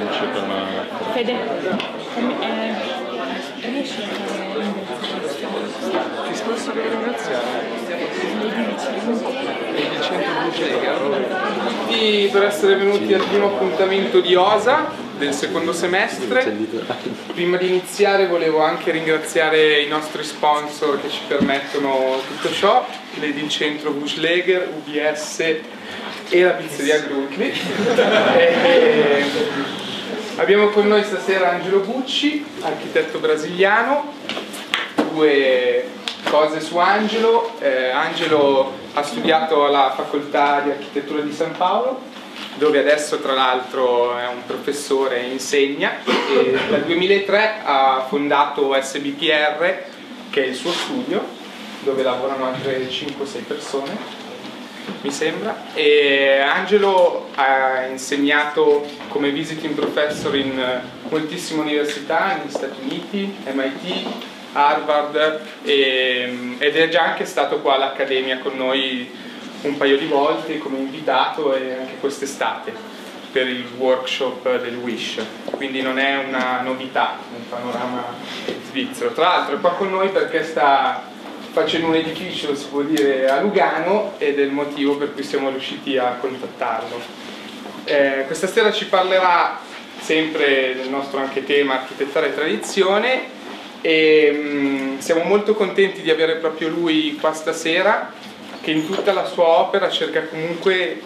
invece per una... Fede, eh, riesci a fare Ti posso ringraziare? Il centro Tutti per essere venuti al primo appuntamento di OSA del secondo semestre. Prima di iniziare volevo anche ringraziare i nostri sponsor che ci permettono tutto ciò, il Centro Bushleger, UBS e la pizzeria Grutli. abbiamo con noi stasera Angelo Bucci, architetto brasiliano, due cose su Angelo. Eh, Angelo ha studiato alla facoltà di architettura di San Paolo, dove adesso tra l'altro è un professore e insegna. E dal 2003 ha fondato SBPR, che è il suo studio, dove lavorano altre 5-6 persone mi sembra, e Angelo ha insegnato come visiting professor in moltissime università negli Stati Uniti, MIT, Harvard e, ed è già anche stato qua all'Accademia con noi un paio di volte come invitato e anche quest'estate per il workshop del Wish, quindi non è una novità nel panorama svizzero. Tra l'altro è qua con noi perché sta facendo un edificio, si può dire, a Lugano ed è il motivo per cui siamo riusciti a contattarlo. Eh, questa sera ci parlerà sempre del nostro anche tema architettura e tradizione e mh, mm, siamo molto contenti di avere proprio lui qua stasera che in tutta la sua opera cerca comunque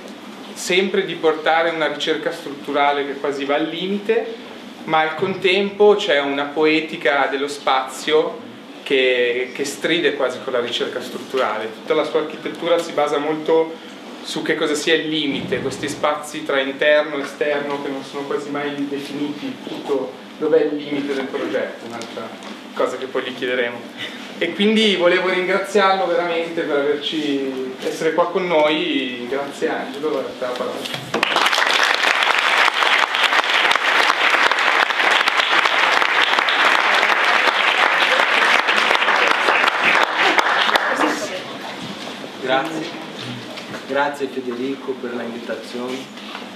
sempre di portare una ricerca strutturale che quasi va al limite ma al contempo c'è una poetica dello spazio che, che, stride quasi con la ricerca strutturale. Tutta la sua architettura si basa molto su che cosa sia il limite, questi spazi tra interno e esterno che non sono quasi mai definiti, tutto dov'è il limite del progetto, un'altra cosa che poi gli chiederemo. E quindi volevo ringraziarlo veramente per averci, essere qua con noi, grazie Angelo, la parola. Grazie, grazie Federico per l'invitazione.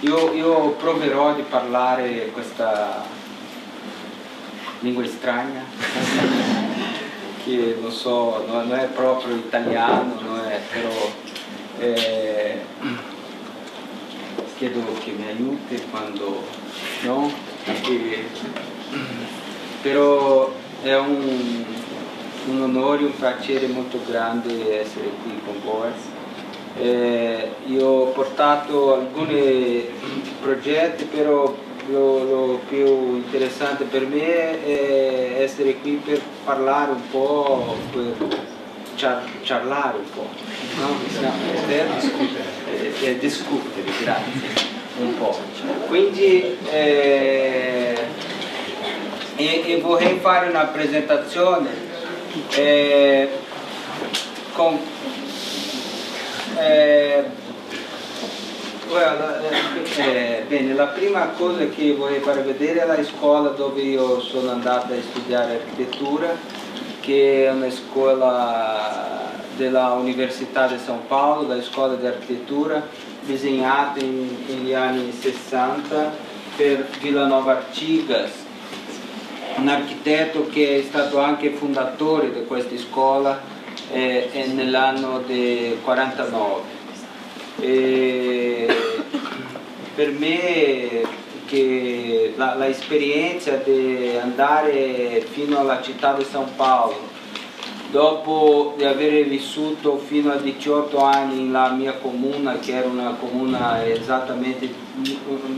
Io, io proverò di parlare questa lingua strana, che non so, non è proprio italiano, è, però eh, chiedo che mi aiuti quando no, e, però è un un onore, un piacere molto grande essere qui con voi. Eh, io ho portato alcuni progetti, però lo, lo, più interessante per me è essere qui per parlare un po', per parlare un po', no? discutere, eh, eh, discutere, grazie, un po'. Quindi eh, e, e vorrei fare una presentazione eh, con, eh, well, eh, bene, la prima cosa che vorrei far vedere è la scuola dove io sono andata a studiare architettura, che è una scuola della Università di São Paulo, la scuola di architettura, disegnata negli anni 60 per Villanova Artigas, un architetto che è stato anche fondatore di questa scuola eh, nell'anno del 49. E per me l'esperienza di andare fino alla città di São Paulo dopo di aver vissuto fino a 18 anni nella mia comuna, che era una comuna esattamente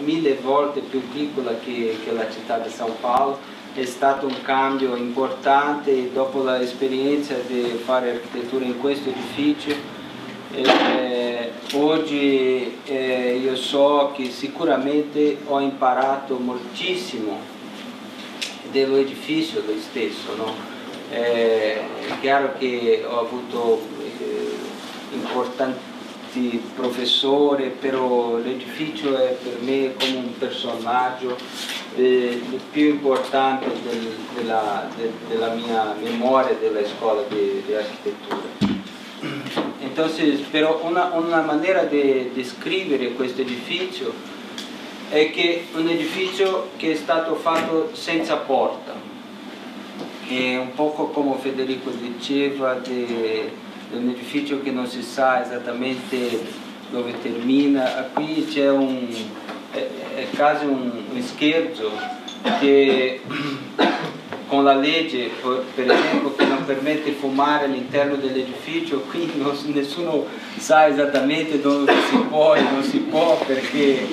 mille volte più piccola che, che la città di São Paulo, è stato un cambio importante dopo l'esperienza di fare architettura in questo edificio. Eh, oggi eh, io so che sicuramente ho imparato moltissimo dell'edificio lo stesso. No? Eh, è chiaro che ho avuto eh, importanti professori, però l'edificio è per me come un personaggio eh, più importante del, della, de, della, mia memoria della scuola di, di architettura. Entonces, però una, una maniera di descrivere questo edificio è che un edificio che è stato fatto senza porta, è un poco come Federico diceva, di un edificio che non si sa esattamente dove termina, qui c'è un, è, è quasi un, un scherzo che con la legge per esempio che non permette fumare all'interno dell'edificio qui non, nessuno sa esattamente dove si può e non si può perché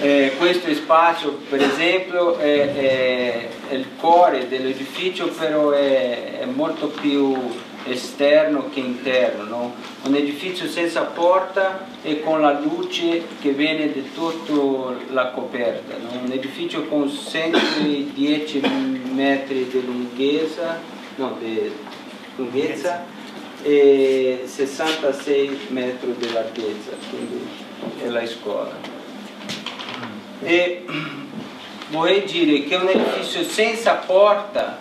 eh, questo spazio per esempio è, è, è il cuore dell'edificio però è, è molto più esterno che interno, no? un edificio senza porta e con la luce che viene di tutta la coperta, no? un edificio con 110 metri di lunghezza, no, di lunghezza e 66 metri di larghezza, quindi è la scuola. E vorrei dire che un edificio senza porta,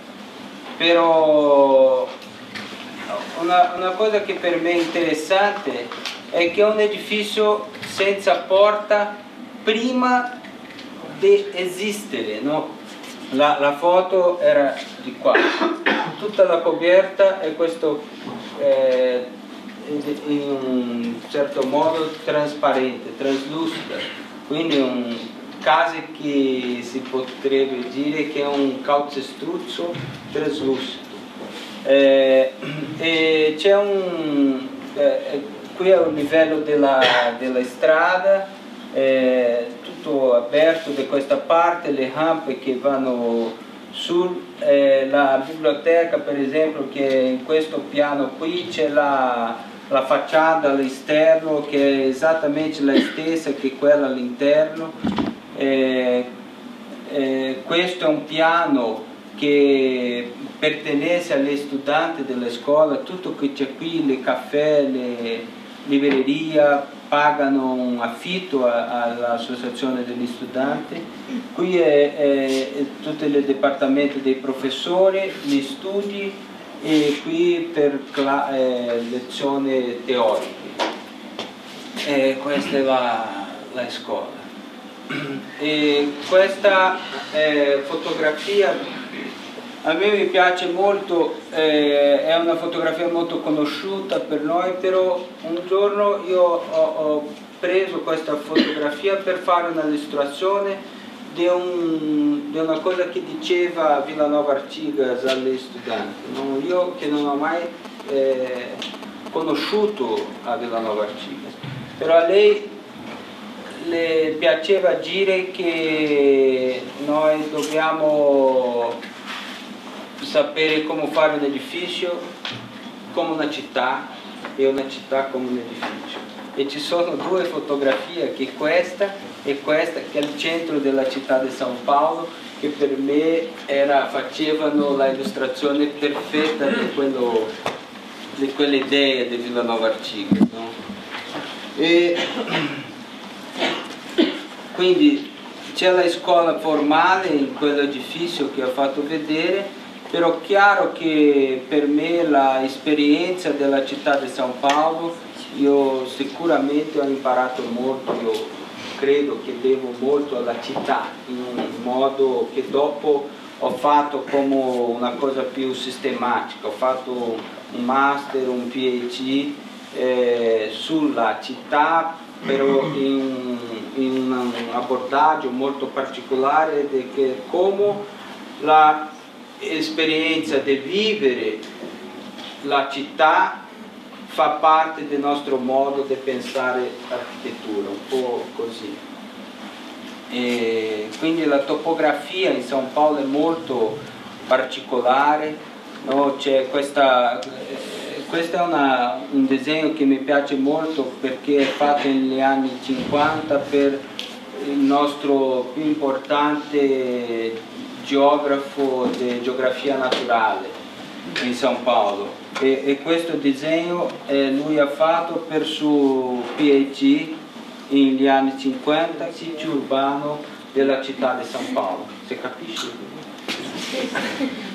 però una, una, cosa che per me è interessante è che è un edificio senza porta prima di esistere, no? la, la, foto era di qua, tutta la coperta è questo eh, in un certo modo trasparente, traslucida, quindi un caso che si potrebbe dire che è un calcestruzzo traslucido eh, e c'è un, eh, qui è il livello della, della strada, eh, tutto aperto da questa parte, le rampe che vanno su, eh, la biblioteca per esempio che in questo piano qui c'è la, la facciata all'esterno che è esattamente la stessa che quella all'interno. Eh, eh, questo è un piano che pertenece agli studenti della scuola, tutto che c'è qui, le caffè, le librerie, pagano un affitto all'associazione degli studenti, qui è, è, è tutto il dipartimento dei professori, gli studi e qui per eh, lezioni teoriche. E questa è la, la scuola. E questa eh, fotografia a me mi piace molto, eh, è una fotografia molto conosciuta per noi, però un giorno io ho, ho preso questa fotografia per fare un'illustrazione di, un, di, una cosa che diceva Villanova Artigas agli studenti. No? Io che non ho mai eh, conosciuto a Villanova Artigas, però lei le piaceva dire che noi dobbiamo sapere come fare un edificio come una città e una città come un edificio. E ci sono due fotografie, che questa e questa, che è al centro della città di São Paulo, che per me era, facevano l'illustrazione perfetta di, quello, di quell'idea di Villanova Artigas. No? E quindi c'è la scuola formale in quell'edificio che ho fatto vedere però chiaro che per me l'esperienza della città di São Paulo io sicuramente ho imparato molto, io credo che devo molto alla città in un modo che dopo ho fatto come una cosa più sistematica, ho fatto un master, un PhD eh, sulla città però in, in un abbordaggio molto particolare di come la esperienza di vivere la città fa parte del nostro modo di pensare architettura, un po' così. E quindi la topografia in São Paulo è molto particolare, no? questa, eh, questo è una, un disegno che mi piace molto perché è fatto negli anni 50 per il nostro più importante geografo di geografia naturale in São Paulo e, e questo disegno eh, lui ha fatto per suo PhD negli anni 50 sito urbano della città di São Paulo si capisce?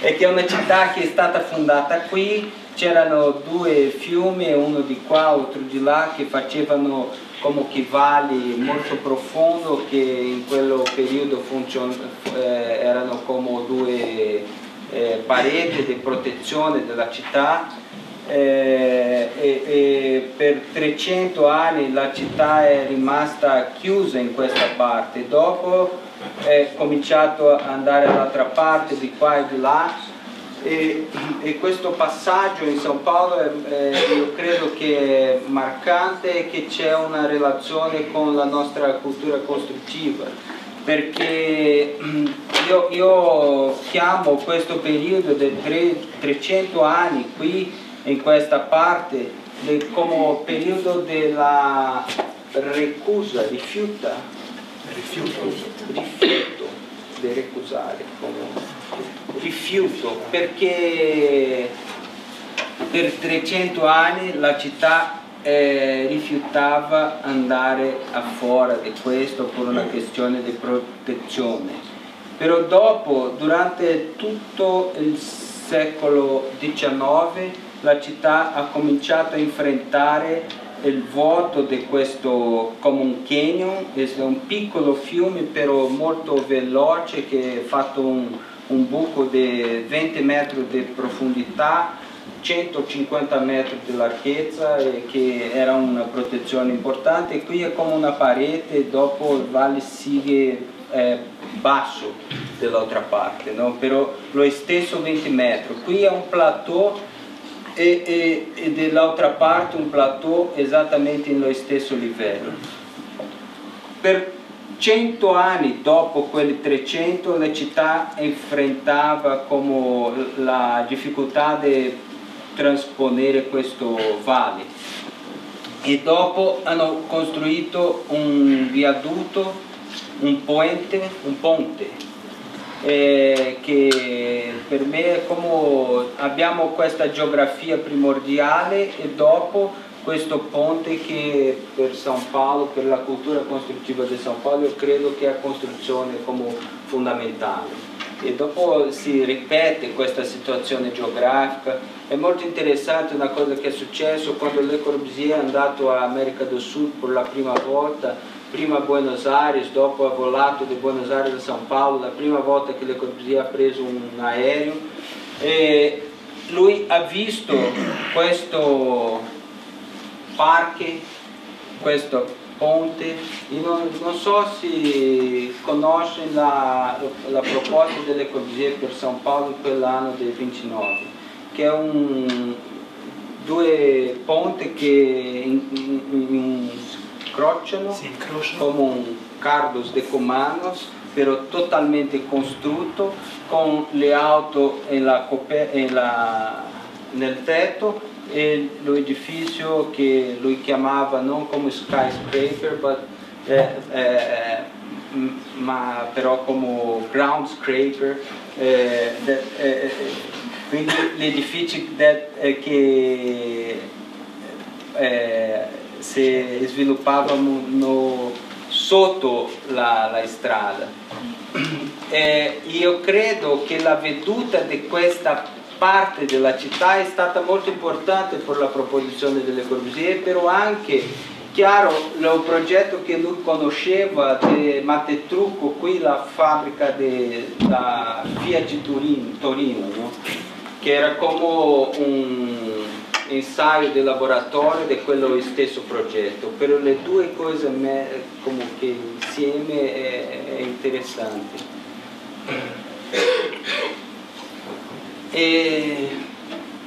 è che è una città che è stata fondata qui c'erano due fiumi uno di qua, altro di là che facevano come che valli molto profondo che in quel periodo eh, erano come due eh, pareti di protezione della città. Eh, e, e, per 300 anni la città è rimasta chiusa in questa parte, dopo è cominciato ad andare dall'altra parte, di qua e di là e, e, questo passaggio in São Paulo è, è, io credo che è marcante e che c'è una relazione con la nostra cultura costruttiva perché io, io chiamo questo periodo dei 300 anni qui in questa parte come periodo della recusa, rifiuta, rifiuto, rifiuto. Di recusare, come rifiuto, perché per 300 anni la città eh, rifiutava andare a fuori di questo per una questione di protezione. Però dopo, durante tutto il secolo XIX, la città ha cominciato a enfrentare il vuoto di questo Common Canyon, è un piccolo fiume però molto veloce che ha fatto un, un buco di 20 metri di profondità, 150 metri di larghezza che era una protezione importante. Qui è come una parete, dopo il valle sigue eh, basso dall'altra parte, no? però lo stesso 20 metri. Qui è un plateau e, e, e dall'altra parte un plateau esattamente nello stesso livello. Per cento anni dopo quelli 300 la città enfrentava come la difficoltà di trasponere questo valle. E dopo hanno costruito un viaduto, un ponte, un ponte eh, che per me è come abbiamo questa geografia primordiale e dopo questo ponte che per São Paulo, per la cultura costruttiva di São Paulo, io credo che è costruzione come fondamentale. E dopo si ripete questa situazione geografica. È molto interessante una cosa che è successo quando Le Corbusier è andato all'America del Sud per la prima volta, prima a Buenos Aires, dopo ha volato di Buenos Aires a São Paulo, la prima volta che Le Corbusier ha preso un aereo. E lui ha visto questo parche, questo ponte, non, non so se conosce la, la proposta delle Corbusier per São Paulo in quell'anno del 29, che è un due ponti che in, in, in incrociano. come un cardos de comandos però totalmente costruito con le auto e la, e la, nel tetto e l'edificio che lui chiamava non come skyscraper but, eh, eh, ma però come ground scraper eh, eh, eh quindi l'edificio eh, che si sviluppavano no, sotto la, la strada. E io credo che la veduta di questa parte della città è stata molto importante per la proposizione delle Corbusier, però anche chiaro il progetto che lui conosceva di Mattetrucco, qui la fabbrica della Fiat Torino, Torino no? che era come un ensaio di laboratorio di quello stesso progetto, però le due cose insieme è, è interessante. E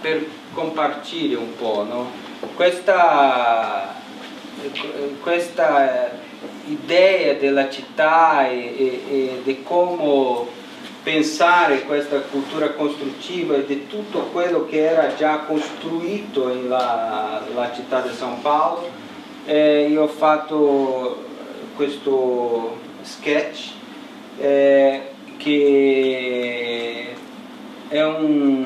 per compartire un po', no? questa, questa idea della città e, e, e di come pensare questa cultura costruttiva e di tutto quello che era già costruito nella città di São Paulo. Eh, io ho fatto questo sketch eh, che è un,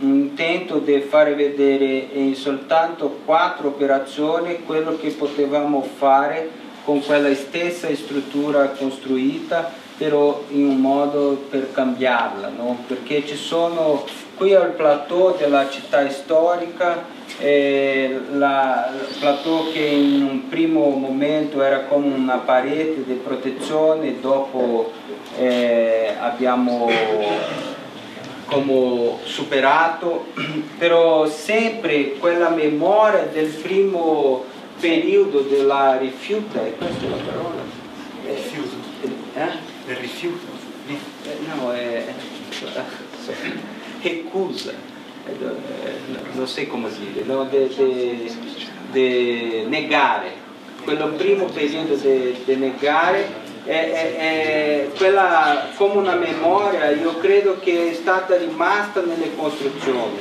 un, intento di fare vedere in soltanto quattro operazioni quello che potevamo fare con quella stessa struttura costruita però in un modo per cambiarla, no? perché ci sono qui al plateau della città storica, eh, la, il plateau che in un primo momento era come una parete di protezione, dopo eh, abbiamo come superato, però sempre quella memoria del primo periodo della rifiuta, e questa è la parola? Rifiuto. Eh? del rifiuto? Eh, no, è recusa, eh, non so come dire, no? di negare, quello primo periodo di negare è, è, è, quella come una memoria, io credo che è stata rimasta nelle costruzioni,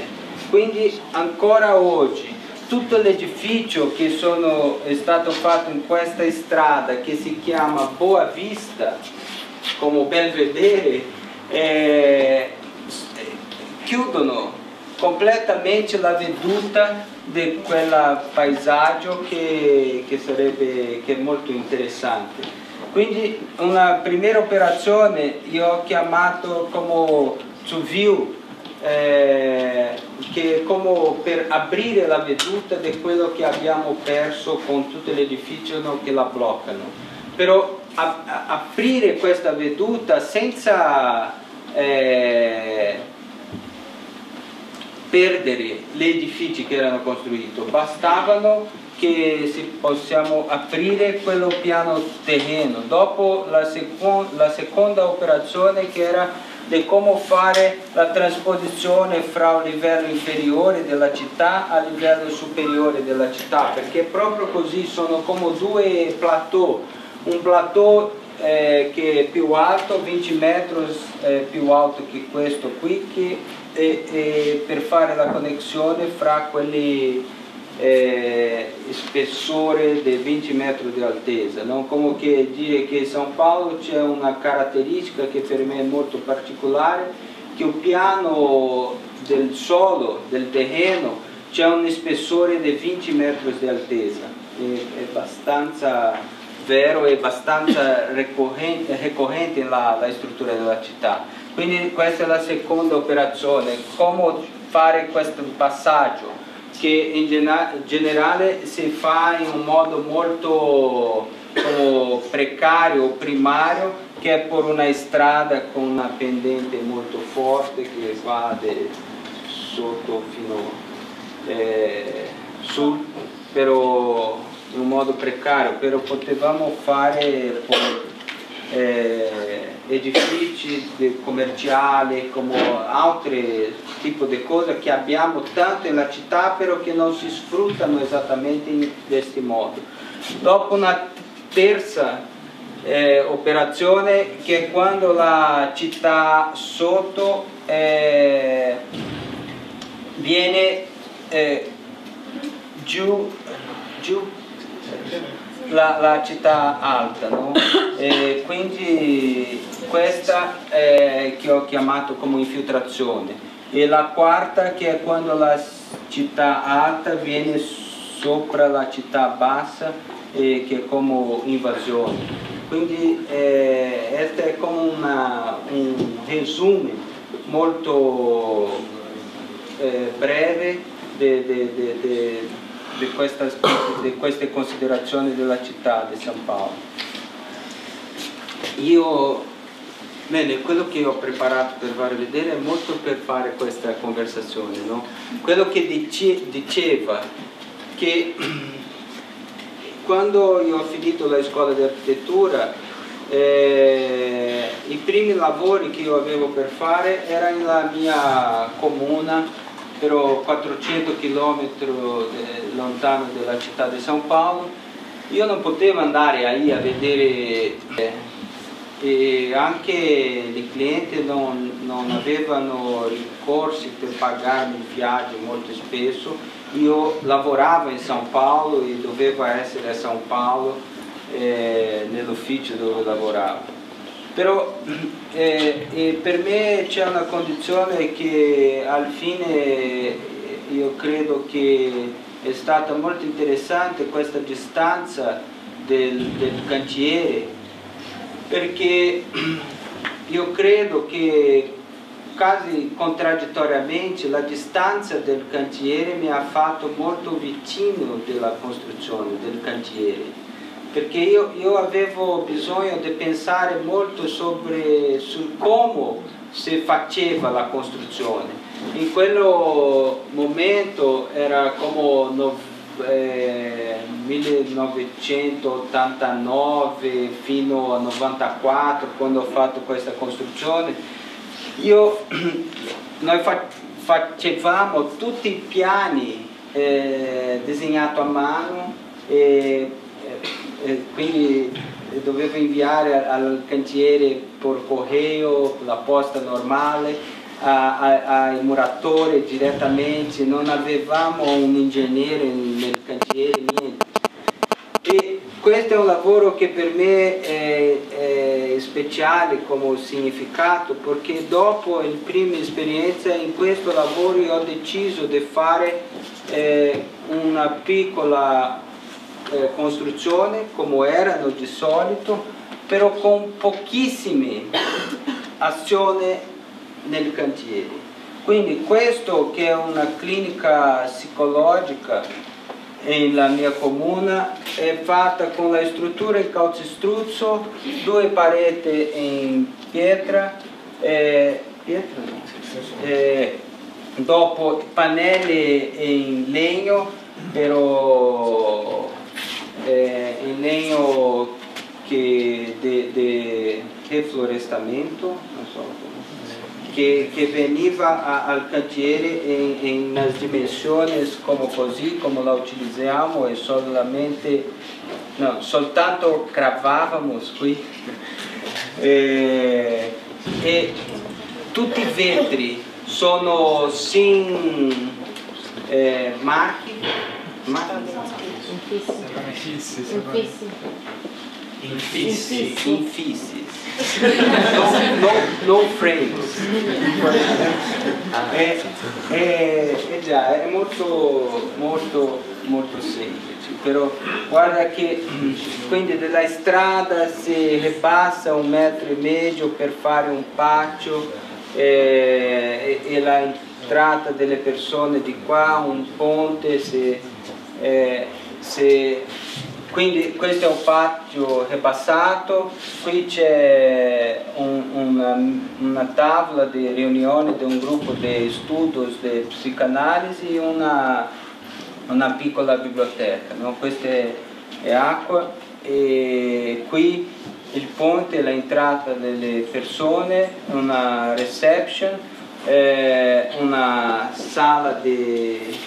quindi ancora oggi tutto l'edificio che sono, è stato fatto in questa strada che si chiama Boa Vista come belvedere eh, chiudono completamente la veduta di quel paesaggio che, che, sarebbe che è molto interessante. Quindi una prima operazione io ho chiamato come to view, eh, che come per aprire la veduta di quello che abbiamo perso con tutto l'edificio che la bloccano. Però aprire questa veduta senza eh, perdere gli edifici che erano costruiti, bastavano che si possiamo aprire quello piano terreno. Dopo la, seco la seconda operazione che era di come fare la trasposizione fra il livello inferiore della città al livello superiore della città, perché proprio così sono come due plateau un plateau eh, che è più alto, 20 metri eh, più alto che questo qui, che, e, e per fare la connessione fra quelli eh, spessore di 20 metri di altezza. Non come che dire che São Paulo c'è una caratteristica che per me è molto particolare, che il piano del suolo, del terreno, c'è un spessore di 20 metri di altezza, è, abbastanza vero e abbastanza ricorrente, ricorrente nella, nella struttura della città. Quindi questa è la seconda operazione, come fare questo passaggio che in generale si fa in un modo molto precario, primario, che è per una strada con una pendente molto forte che va sotto fino eh, su, però in un modo precario, però potevamo fare eh, edifici commerciali, come altri tipi di cose che abbiamo tanto nella città, però che non si sfruttano esattamente in questo modo. Dopo una terza eh, operazione che è quando la città sotto eh, viene eh, giù, giù la, la città alta, no? quindi questa è che ho chiamato come infiltrazione e la quarta che è quando la città alta viene sopra la città bassa eh, che è come invasione. Quindi eh, questo è come una, un resumo molto eh, breve de, di, questa, di queste considerazioni della città di San Paolo. Io, bene, quello che ho preparato per farvi vedere è molto per fare questa conversazione, no? Quello che dice, diceva che quando io ho finito la scuola di architettura eh, i primi lavori che io avevo per fare erano nella mia comuna però 400 km lontano dalla città di São Paulo. Io non potevo andare lì a vedere eh, e anche i clienti non, non avevano ricorsi per pagarmi il viaggio molto spesso. Io lavoravo in São Paulo e dovevo essere a São Paulo eh, nell'ufficio dove lavoravo però eh, eh, per me c'è una condizione che alla fine io credo che è stata molto interessante questa distanza del, del cantiere perché io credo che quasi contraddittoriamente la distanza del cantiere mi ha fatto molto vicino della costruzione del cantiere perché io, io avevo bisogno di pensare molto sobre, sul come si faceva la costruzione. In quel momento era come no, eh, 1989 fino a 94 quando ho fatto questa costruzione. Io, noi fa, facevamo tutti i piani eh, disegnati a mano e, e quindi dovevo inviare al cantiere per correio la posta normale ai muratori direttamente, non avevamo un ingegnere nel cantiere, niente. E questo è un lavoro che per me è, è speciale come significato perché dopo la prima esperienza in questo lavoro ho deciso di fare eh, una piccola eh, costruzione come erano di solito però con pochissime azioni nel cantiere. Quindi questo che è una clinica psicologica nella mia comuna è fatta con la struttura in calcestruzzo, due pareti in pietra, eh, pietra eh, dopo pannelli in legno, però eh, in legno che di reflorestamento, non so che, che veniva a, al cantiere in, in nas dimensioni come così, come la utilizziamo e solamente, no, soltanto cravavamo qui e, e tutti i vetri sono sin eh, marchi, marchi? Infissi. Infissi. Infissi. Infissi no, no, no frames. È, è, è, già, è molto, molto, molto semplice, però guarda che quindi della strada si ripassa un metro e mezzo per fare un paccio eh, e, e l'entrata delle persone di qua, un ponte, se, eh, se quindi questo è un patio ribassato, qui c'è un, una, una, tavola di riunione di un gruppo di studi di psicanalisi e una, una, piccola biblioteca. No? Questa è, è, acqua e qui il ponte, l'entrata delle persone, una reception, eh, una sala di,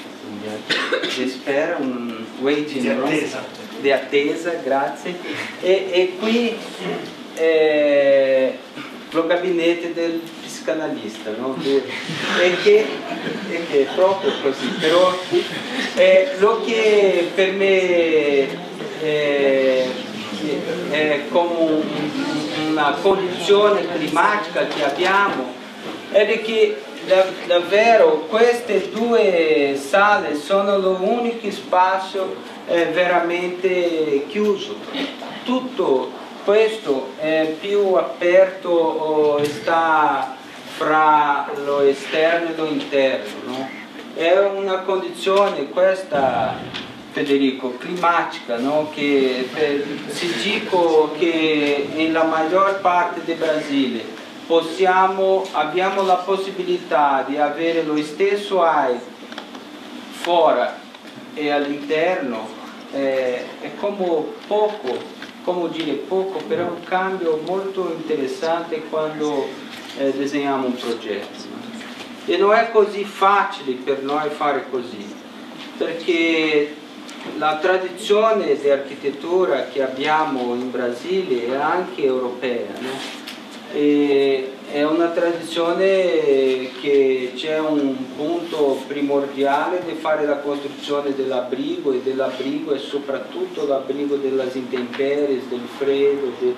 di spera, un waiting room. di attesa, grazie, e, e qui eh, lo gabinete del psicanalista, no? e, che, e che è proprio così, però eh, lo che per me eh, è come un, una condizione climatica che abbiamo è che davvero queste due sale sono l'unico spazio è veramente chiuso. Tutto questo è più aperto o sta fra lo esterno e lo interno. No? È una condizione questa, Federico, climatica, no? che per, si dice che nella maggior parte del Brasile possiamo, abbiamo la possibilità di avere lo stesso aria fuori e all'interno eh, è come poco, come dire poco, però è un cambio molto interessante quando eh, disegniamo un progetto. E non è così facile per noi fare così, perché la tradizione di architettura che abbiamo in Brasile è anche europea. No? E è una tradizione che c'è un punto primordiale di fare la costruzione dell'abrigo e dell'abrigo e soprattutto l'abrigo delle intemperie, del freddo. De...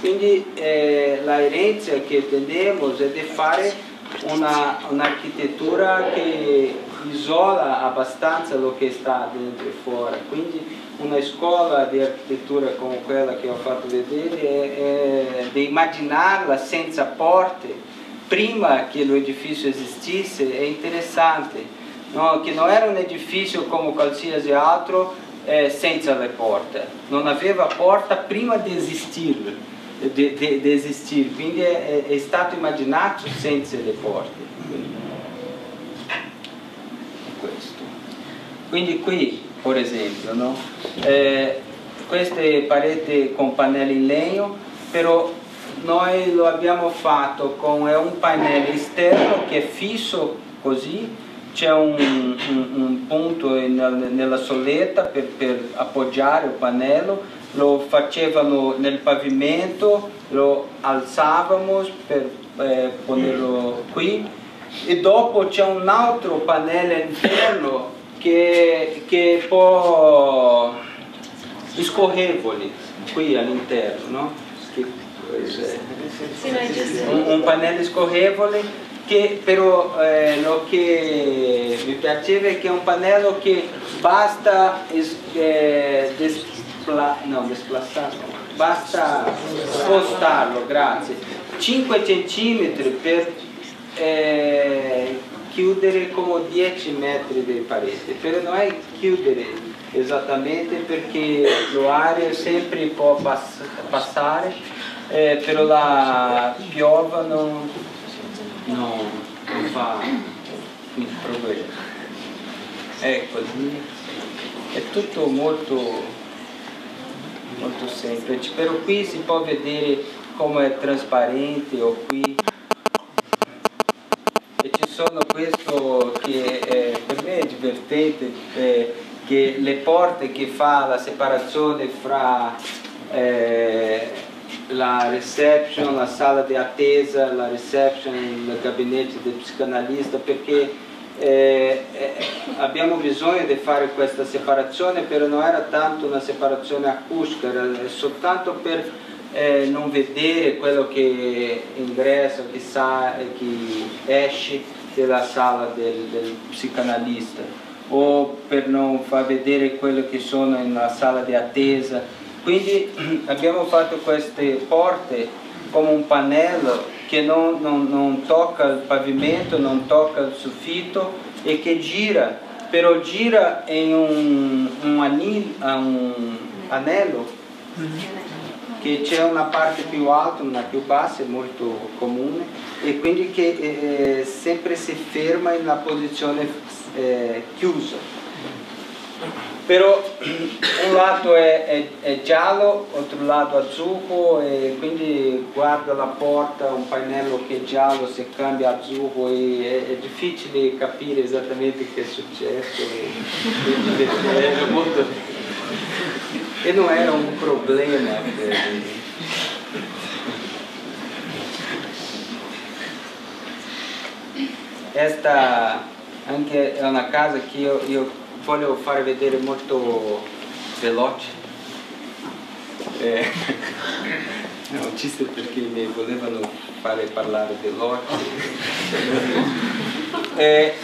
Quindi eh, la erenza che tenemos è di fare un'architettura un che isola abbastanza lo che sta dentro e fuori, quindi una scuola di architettura come quella che ho fatto vedere è, è di immaginarla senza porte prima che l'edificio esistisse è interessante no? che non era un edificio come qualsiasi altro eh, senza le porte non aveva porta prima di esistere, di, di, di esistere. quindi è, è, stato immaginato senza le porte quindi qui per esempio, no? eh, queste pareti con pannelli in legno, però noi lo abbiamo fatto con un pannello esterno che è fisso così, c'è un, un, un, punto nella soletta per, per, appoggiare il pannello, lo facevano nel pavimento, lo alzavamo per eh, ponerlo qui e dopo c'è un altro pannello interno che, che può scorrevoli qui all'interno, no? Che, un, un pannello scorrevole che però eh, lo che mi piaceva è che è un pannello che basta eh, despla, no, desplazzarlo, basta spostarlo, grazie, 5 cm per eh, chiudere come 10 metri di parete, però non è chiudere esattamente perché l'aria sempre può pass passare, eh, però la piova non, non, non fa problema. È così, è tutto molto, molto semplice, però qui si può vedere come è trasparente o qui sono questo che eh, per me è divertente, eh, che le porte che fa la separazione fra eh, la reception, la sala di attesa, la reception, il gabinetto del psicanalista, perché eh, eh, abbiamo bisogno di fare questa separazione, però non era tanto una separazione acustica, era soltanto per eh, non vedere quello che ingressa, che, sa, che esce della sala del, del psicanalista o per non far vedere quello che sono nella sala di attesa. Quindi abbiamo fatto queste porte come un pannello che non, non, non, tocca il pavimento, non tocca il soffitto e che gira, però gira in un, un, anil, un anello che c'è una parte più alta, una più bassa, è molto comune, e quindi che eh, sempre si ferma in una posizione eh, chiusa. Però un lato è, è, è giallo, l'altro lato azzurro e quindi guarda la porta, un pannello che è giallo, si cambia azzurro e è, è difficile capire esattamente che è successo. E, e, molto, e non era un problema per Questa anche è una casa che io, io voglio fare vedere molto veloce. Eh, è un ciste perché mi volevano fare parlare veloce. Eh,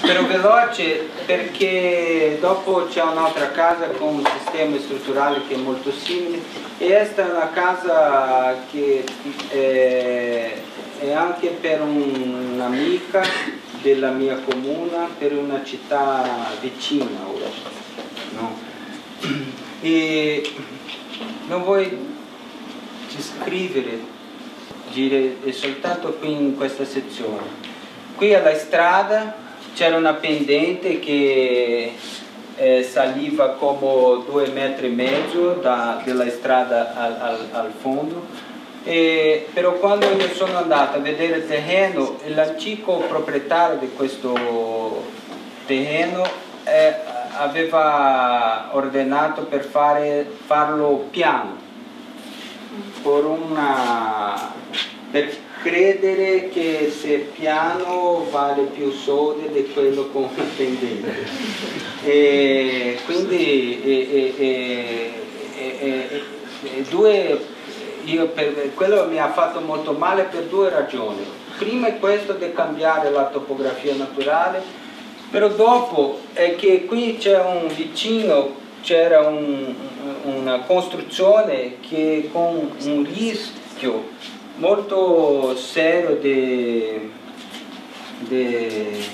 però veloce perché dopo c'è un'altra casa con un sistema strutturale che è molto simile e questa è una casa che eh, è anche per un'amica della mia comuna, per una città vicina ora. No? E non vuoi scrivere, dire soltanto qui in questa sezione. Qui alla strada c'era una pendente che eh, saliva come due metri e mezzo da, dalla strada al, al, al fondo e, però quando io sono andato a vedere il terreno, l'antico proprietario di questo terreno eh, aveva ordinato per fare, farlo piano, per, una, per credere che se piano vale più soldi di quello con una pendente. E quindi e, e, due io per, quello mi ha fatto molto male per due ragioni. prima è questo di cambiare la topografia naturale, però dopo è che qui c'è un vicino, c'era un, una costruzione che con un rischio molto serio di, di,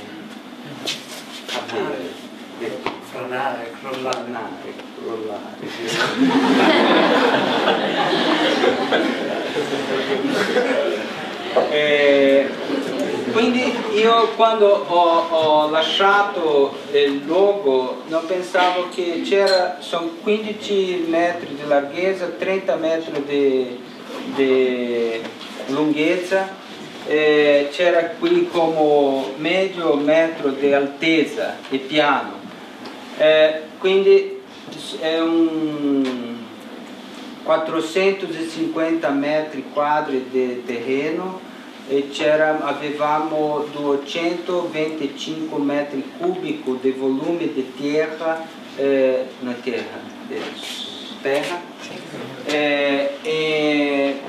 di franare, crollare. crollare. eh, quindi io quando ho, ho, lasciato il luogo non pensavo che c'era, sono 15 metri di larghezza, 30 metri di, di lunghezza, c'era qui come medio metro di altezza e piano, eh, quindi è un 450 metri quadri di terreno e avevamo 225 metri cubici di volume di terra, eh, na terra, terra eh,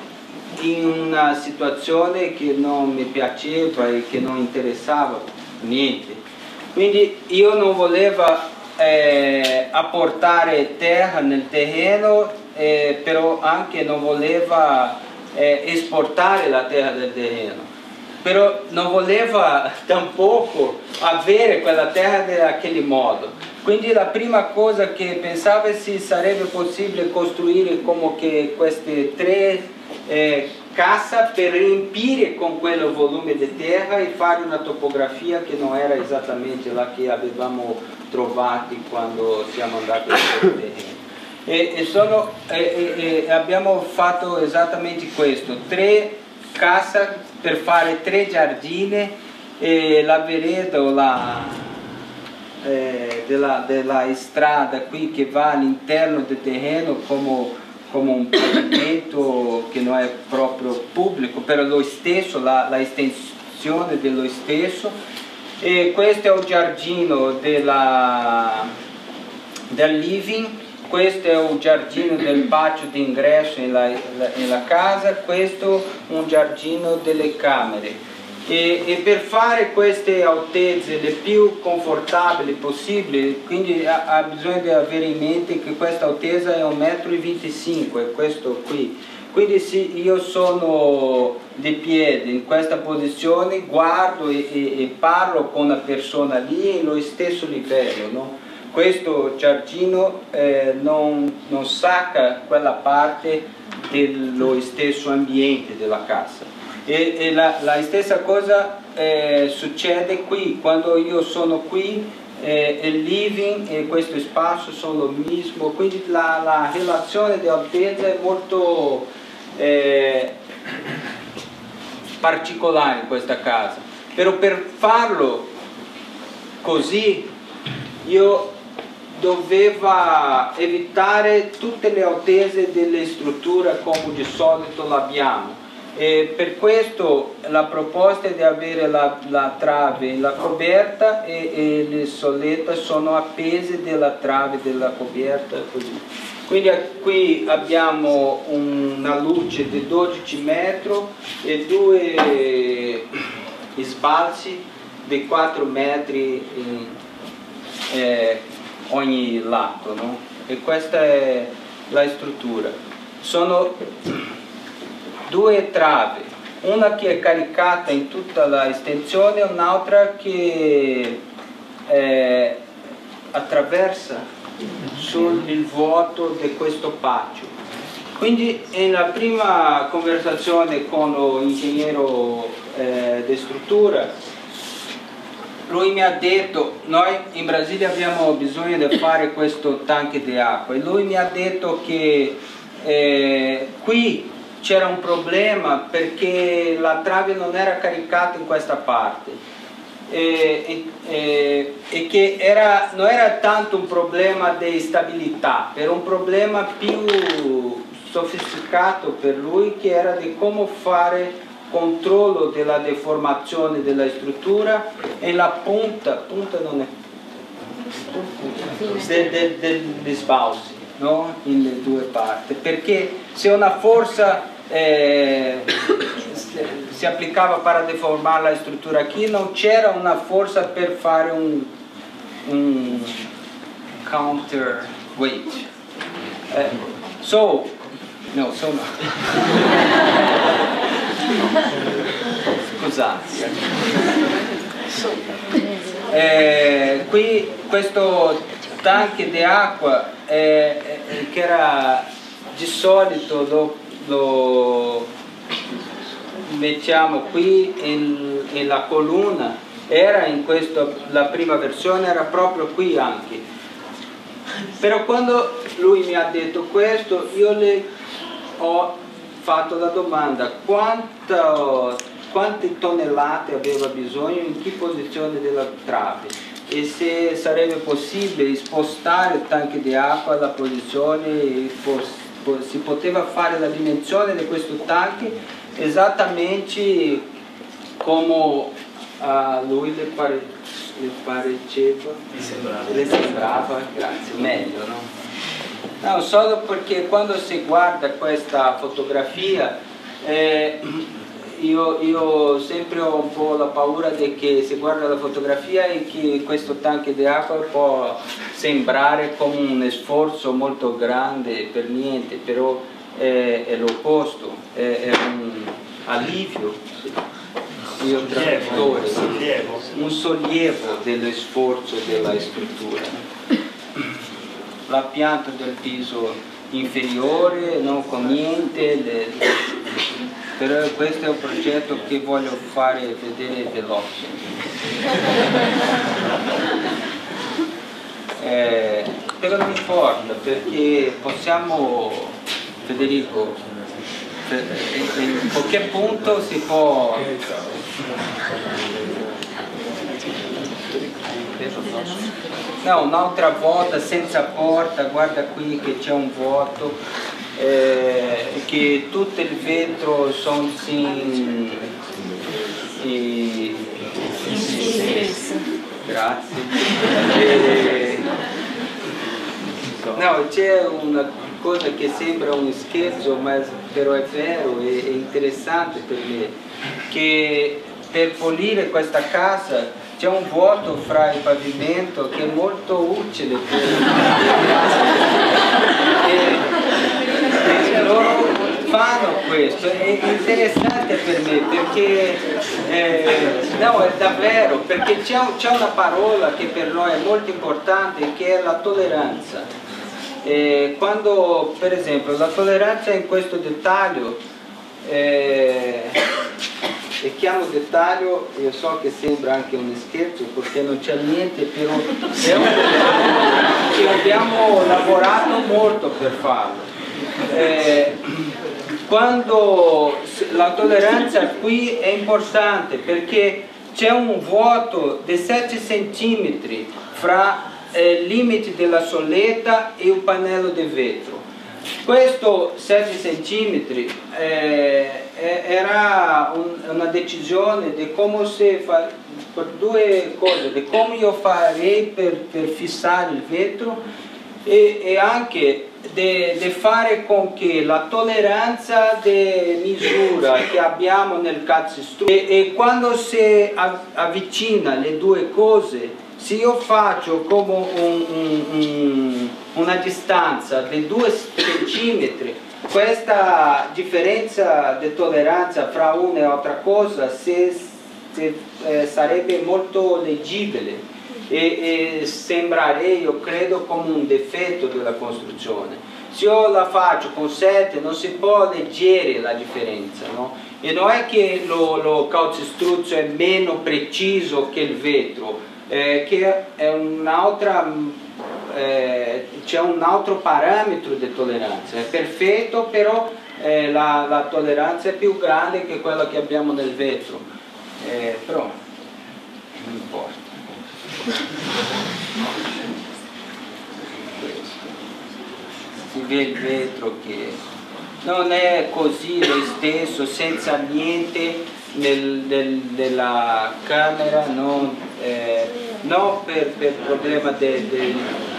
in una situazione che non mi piaceva e che non interessava niente. Quindi io non volevo eh, apportare terra nel terreno, eh, però anche non volevo eh, esportare la terra del terreno. Però non voleva tampoco avere quella terra in modo. Quindi la prima cosa che pensava se sarebbe possibile costruire come che queste tre case per riempire con quel volume di terra e fare una topografia che non era esattamente la che avevamo trovato quando siamo andati a terreno e, e, sono, e, e, abbiamo fatto esattamente questo, tre case per fare tre giardini e la vereda la, eh, della, della, strada qui che va all'interno del terreno come, come, un pavimento che non è proprio pubblico, però lo stesso, la, la estensione dello stesso e questo è il giardino della, del living questo è un giardino del patio d'ingresso nella, casa, questo è un giardino delle camere. E, e, per fare queste altezze le più confortabili possibili, quindi ha, bisogno di avere in mente che questa altezza è 1,25 m, questo qui. Quindi se io sono di piedi in questa posizione, guardo e, e, e parlo con la persona lì allo stesso livello, no? questo giardino eh, non, non sacca quella parte dello stesso ambiente della casa e, e la, la, stessa cosa eh, succede qui quando io sono qui eh, il living e questo spazio sono lo mismo. Quindi la, la relazione di altezza è molto eh, particolare in questa casa. Però per farlo così io doveva evitare tutte le altezze delle strutture come di solito l'abbiamo e per questo la proposta è di avere la, la trave, la coperta e, e, le solette sono appese della trave della coperta. Quindi qui abbiamo una luce di 12 metri e due sbalzi di 4 metri eh, ogni lato, no? E questa è la struttura. Sono due trave, una che è caricata in tutta la estensione e un'altra che eh, attraversa sul vuoto di questo patio. Quindi nella prima conversazione con l'ingegnere eh, di struttura lui mi ha detto, noi in Brasile abbiamo bisogno di fare questo tanque di acqua e lui mi ha detto che eh, qui c'era un problema perché la trave non era caricata in questa parte e, e, e che era, non era tanto un problema di stabilità, era un problema più sofisticato per lui che era di come fare controllo della deformazione della struttura e la punta, punta non è, de, de, degli sbalzi no? in due parti, perché se una forza eh, si applicava per deformare la struttura qui, non c'era una forza per fare un, un counterweight. Eh, so, no, so no. Scusate. Eh, qui questo tanche di acqua eh, eh, che era di solito lo, lo mettiamo qui in, in, la colonna. Era in questo la prima versione era proprio qui anche. Però quando lui mi ha detto questo io le ho fatto la domanda quanto, quante tonnellate aveva bisogno in che posizione della trave? E se sarebbe possibile spostare il tanque di acqua alla posizione si poteva fare la dimensione di questo tanque esattamente come a lui le, pare, le pareceva mi sembrava. le sembrava grazie meglio no? No, solo perché quando si guarda questa fotografia eh, io, io, sempre ho un po' la paura di che si guarda la fotografia e che questo tanque di acqua può sembrare come un sforzo molto grande per niente, però è, è l'opposto, è, è, un alivio, io traduttore, un sollievo dello sforzo della struttura. La pianta del piso inferiore, non con niente, le... però questo è un progetto che voglio fare vedere veloce. Eh, però non importa perché possiamo, Federico, in qualche punto si può No, un'altra volta senza porta, guarda qui che c'è un vuoto, eh, che tutto il vetro sono in... E... Grazie. E... No, c'è una cosa che sembra un scherzo, ma però è vero, è interessante per me, che per pulire questa casa c'è un vuoto fra il pavimento che è molto utile per e, e loro fanno questo. È interessante per me perché eh, no è davvero perché c'è, una parola che per noi è molto importante che è la tolleranza. Eh, quando per esempio la tolleranza in questo dettaglio eh, e chiamo dettaglio, io so che sembra anche un scherzo perché non c'è niente, però è un dettaglio che abbiamo lavorato molto per farlo. Eh, quando la tolleranza qui è importante perché c'è un vuoto di 7 cm fra eh, il limite della solletta e il pannello di vetro. Questo 7 cm eh, era un, una decisione di come si fa, per due cose, di come io farei per, per fissare il vetro e, e anche di fare con che la tolleranza di misura che abbiamo nel cazzo e, e quando si avvicina le due cose se io faccio come un, un, un, una distanza di 2 cm questa differenza di tolleranza fra una e altra cosa se, se, eh, sarebbe molto leggibile e, e sembrerei, io credo, come un difetto della costruzione. Se io la faccio con 7 non si può leggere la differenza, no? E non è che lo, lo calcestruzzo è meno preciso che il vetro, eh, che è un'altra eh, c'è un altro parametro di tolleranza, è perfetto però eh, la, la, tolleranza è più grande che quella che abbiamo nel vetro, eh, però non importa. Si vede il vetro che non è così lo stesso, senza niente nel, nel, nella camera, non, eh, non per, per problema de, de,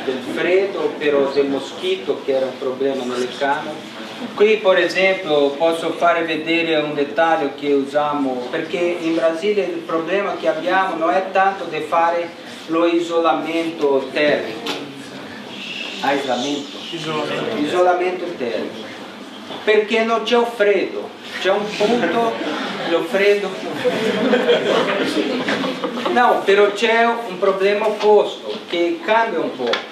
del freddo, però del moschito che era un problema nelle camere, Qui per esempio posso fare vedere un dettaglio che usiamo, perché in Brasile il problema che abbiamo non è tanto di fare lo isolamento termico, isolamento, isolamento, isolamento termico, perché non c'è un freddo, c'è un punto, lo freddo, no, però c'è un problema opposto che cambia un po'.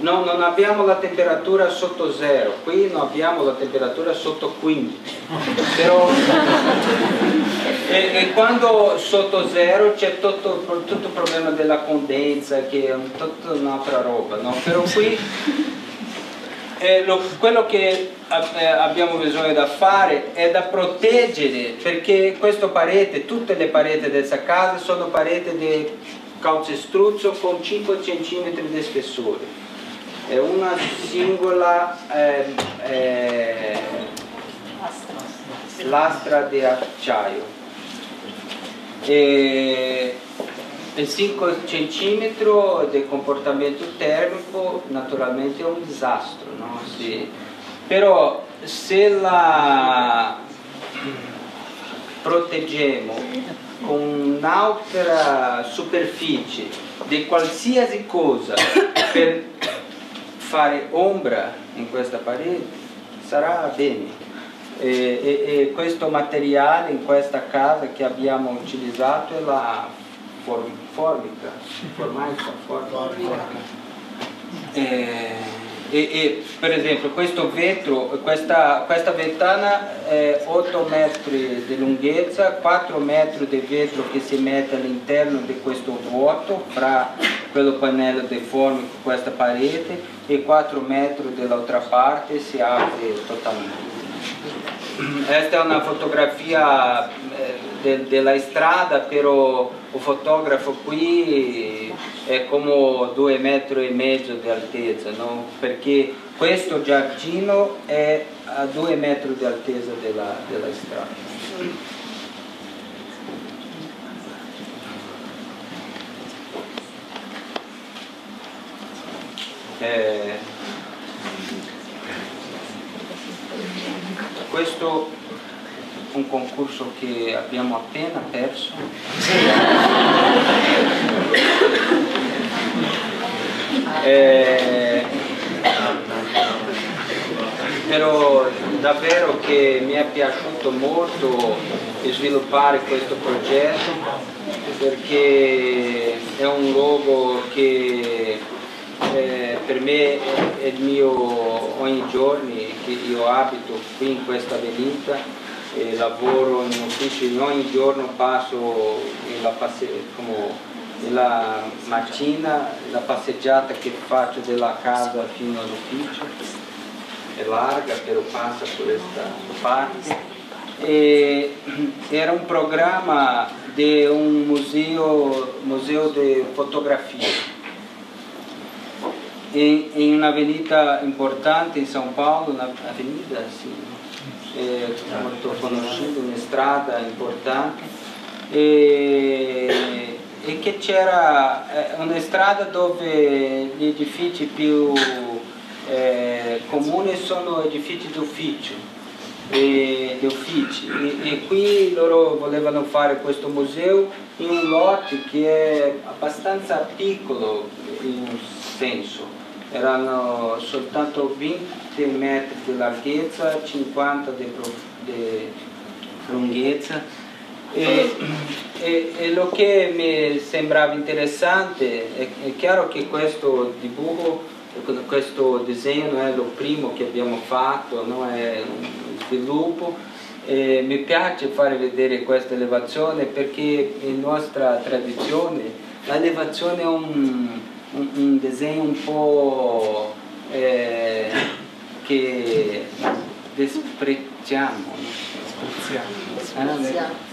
No, non abbiamo la temperatura sotto zero, qui non abbiamo la temperatura sotto 15, però e, e, quando sotto zero c'è tutto, tutto, il problema della condensa che è tutta un'altra roba, no? però qui eh, lo, quello che eh, abbiamo bisogno da fare è da proteggere perché questa parete, tutte le pareti della casa sono pareti di calcestruzzo con 5 cm di spessore. È una singola eh, eh, lastra di acciaio. E 5 cm del comportamento termico naturalmente è un disastro no? sì. però se la proteggiamo con un'altra superficie di qualsiasi cosa per fare ombra in questa parete sarà bene. E, e, e, questo materiale in questa casa che abbiamo utilizzato è la form, formica, formica, formica. E, e, e, per esempio questo vetro, questa, questa ventana è 8 metri di lunghezza, 4 metri di vetro che si mette all'interno di questo vuoto fra quello pannello di formica e questa parete e 4 metri dall'altra parte si apre totalmente. Questa è una fotografia eh, della strada, però il fotografo qui è come due metri e mezzo di altezza, no? perché questo giardino è a due metri di altezza della, della strada. Eh, questo un concorso che abbiamo appena perso. eh, però davvero che mi è piaciuto molto sviluppare questo progetto perché è un luogo che eh, per me è il mio ogni giorno che io abito qui in questa avenida e lavoro in ufficio e ogni giorno passo la, la mattina la passeggiata che faccio della casa fino all'ufficio è larga però passa per questa parte. E era un programma di un museo, museo di fotografia in, in un'avenida importante in São Paulo, un'avenida sì, eh, molto conosciuta, una strada importante, e, e che c'era una strada dove gli edifici più eh, comuni sono edifici d'ufficio. E, di uffici. E, e, qui loro volevano fare questo museo in un lote che è abbastanza piccolo in un senso. Erano soltanto 20 metri di larghezza, 50 di, lunghezza e, e, e, lo che mi sembrava interessante è, è chiaro che questo dibujo, questo disegno è lo primo che abbiamo fatto, no? è un sviluppo e mi piace fare vedere questa elevazione perché in nostra tradizione l'elevazione è un un, un disegno un po' eh, che desprezziamo. Desprezziamo.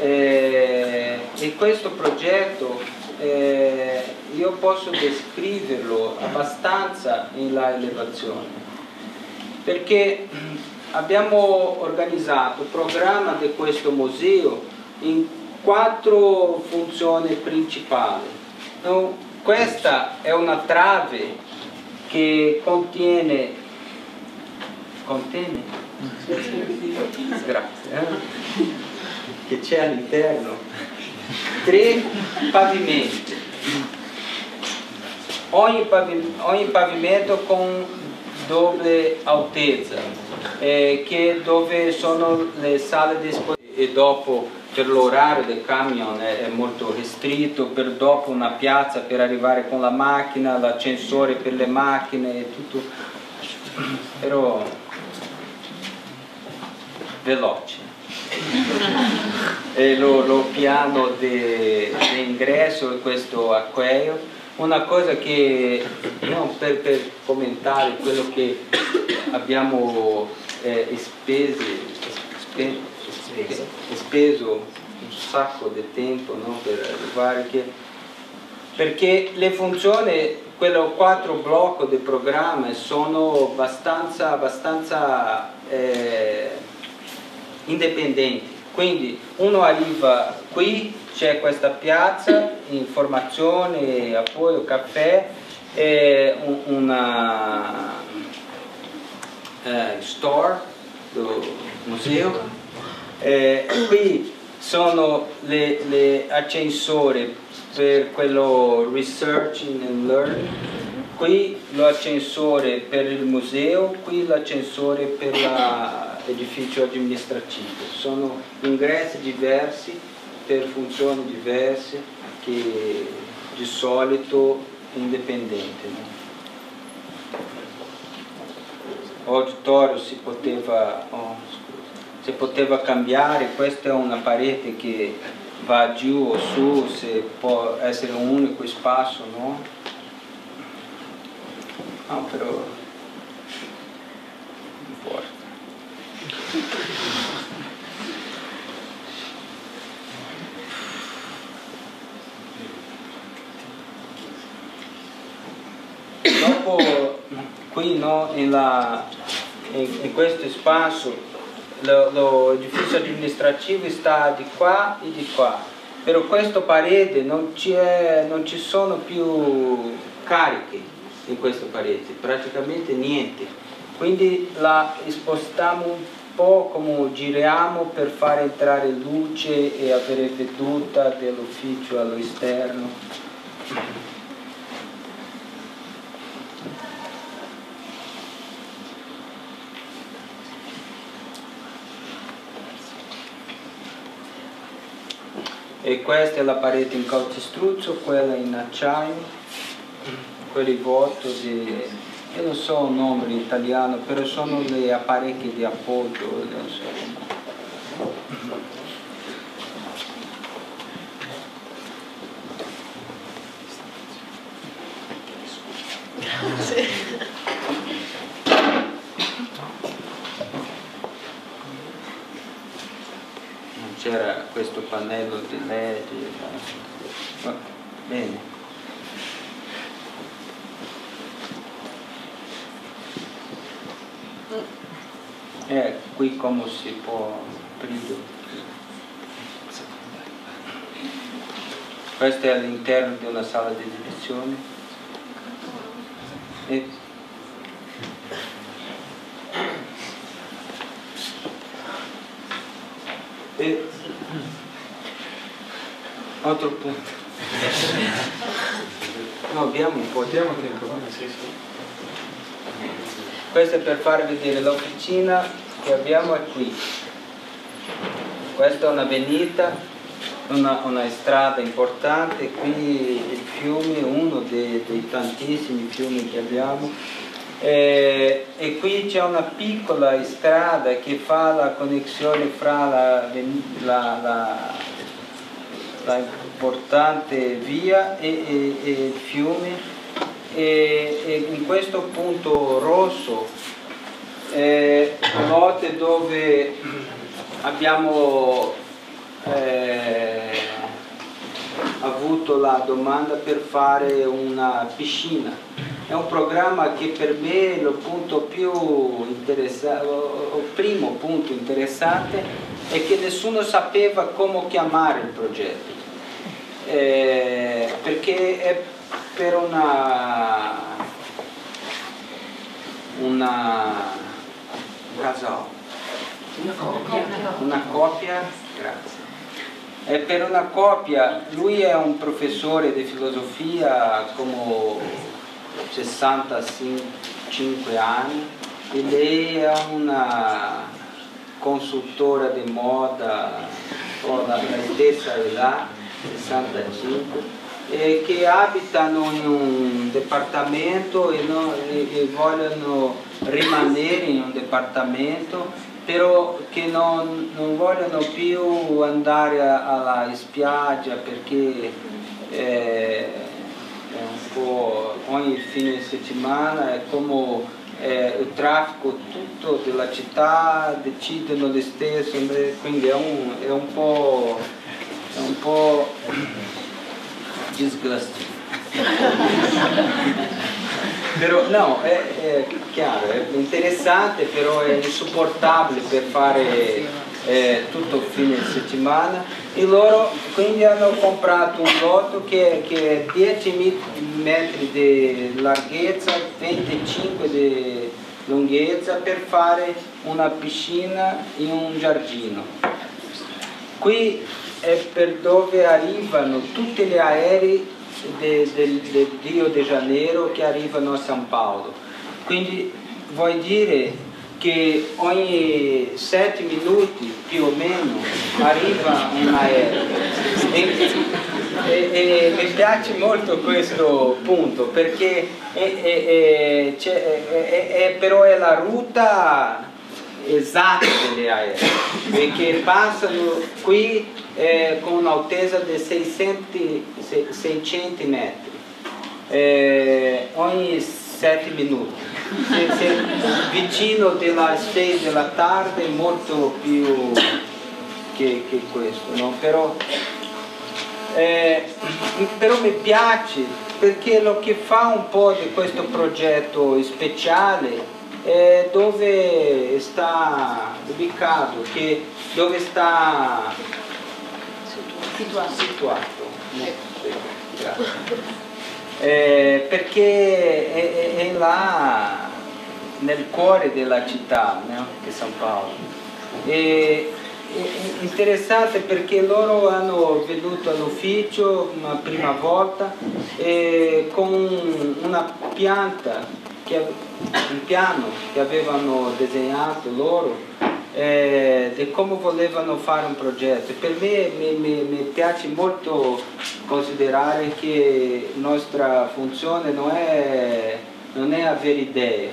Eh, e questo progetto eh, io posso descriverlo abbastanza in la elevazione perché abbiamo organizzato il programma di questo museo in quattro funzioni principali então, questa è una trave che contiene contiene? Grazie. Eh? Che c'è all'interno? Tre pavimenti. Ogni, pavimento, ogni pavimento con doppia altezza, eh, che dove sono le sale disponibili e dopo per l'orario del camion è, molto ristretto, per dopo una piazza per arrivare con la macchina, l'ascensore per le macchine, tutto, però veloce. e lo, lo piano di ingresso è questo acqueo. Una cosa che, non per, per commentare quello che abbiamo eh, speso, speso, speso un sacco di tempo no, per arrivare che, perché le funzioni quello quattro blocchi del programma sono abbastanza, abbastanza eh, indipendenti. Quindi uno arriva qui c'è questa piazza informazione appoggio caffè e una eh, store museo eh, qui sono le, le ascensori per quello researching and learning qui l'ascensore per il museo qui l'ascensore per l'edificio amministrativo sono ingressi diversi per funzioni diverse che di solito indipendenti no? auditorio si poteva oh, se poteva cambiare, questa è una parete che va giù o su, se può essere un unico spazio, no? No, però non importa. Dopo qui no, in, la, in, in questo spazio l'edificio amministrativo sta di qua e di qua, però questa parete non, non ci sono più cariche in questa parete, praticamente niente. Quindi la spostiamo un po' come giriamo per fare entrare luce e avere veduta dell'ufficio all'esterno. E questa è la parete in calcestruzzo, quella in acciaio, quelli vuoti di, io non so il nome in italiano, però sono le apparecchi di appoggio, non so. C'era questo pannello di led bene. Eh, qui come si può aprire questo è all'interno di una sala di esibizione e E altro punto. No, abbiamo un po' di tempo. Questo è per farvi vedere l'officina che abbiamo è qui. Questa è una venita, una, una strada importante, qui il fiume, uno dei, dei tantissimi fiumi che abbiamo eh, e qui c'è una piccola strada che fa la connessione fra la, la, la, la importante via e, e, e il fiume. E, e, in questo punto rosso è un lotte dove abbiamo eh, avuto la domanda per fare una piscina. È un programma che per me è il punto più interessante, il primo punto interessante è che nessuno sapeva come chiamare il progetto, eh, perché è per una, una casal. Una coppia. Una coppia, grazie. E per una coppia, lui è un professore di filosofia come 65 anni e lei è una consultora di moda con la stessa età, 65 eh, che abitano in un departamento e, no, e, e, vogliono rimanere in un departamento, però che non, non vogliono più andare alla spiaggia perché eh, è un po' ogni fine settimana è come eh, il traffico tutto della città decidono lo stesso, quindi è un, è un po', un po disgusting. però no, è, è, chiaro, è interessante, però è insopportabile per fare eh, tutto fine settimana e loro quindi hanno comprato un lotto che, che è 10 metri di larghezza, 25 di lunghezza per fare una piscina in un giardino. Qui è per dove arrivano tutti gli aerei del de, de Rio de Janeiro che arrivano a São Paulo. Quindi vuol dire che ogni sette minuti più o meno arriva un aereo. E, e, e mi piace molto questo punto perché è, è, però è la ruta esatta degli aerei perché passano qui eh, con un'altezza di 600, 600 metri eh, ogni 7 minuti vicino delle 6 della tarde è molto più che, che questo no? però, eh, però mi piace perché lo che fa un po' di questo progetto speciale è dove sta ubicato, che, dove sta situato. situato. Eh, perché è, è, là nel cuore della città, no? che è San Paolo. E, è interessante perché loro hanno venuto all'ufficio una prima volta con una pianta, che, un piano che avevano disegnato loro eh, di come volevano fare un progetto. Per me mi, mi, mi, piace molto considerare che la nostra funzione non è, non è avere idee,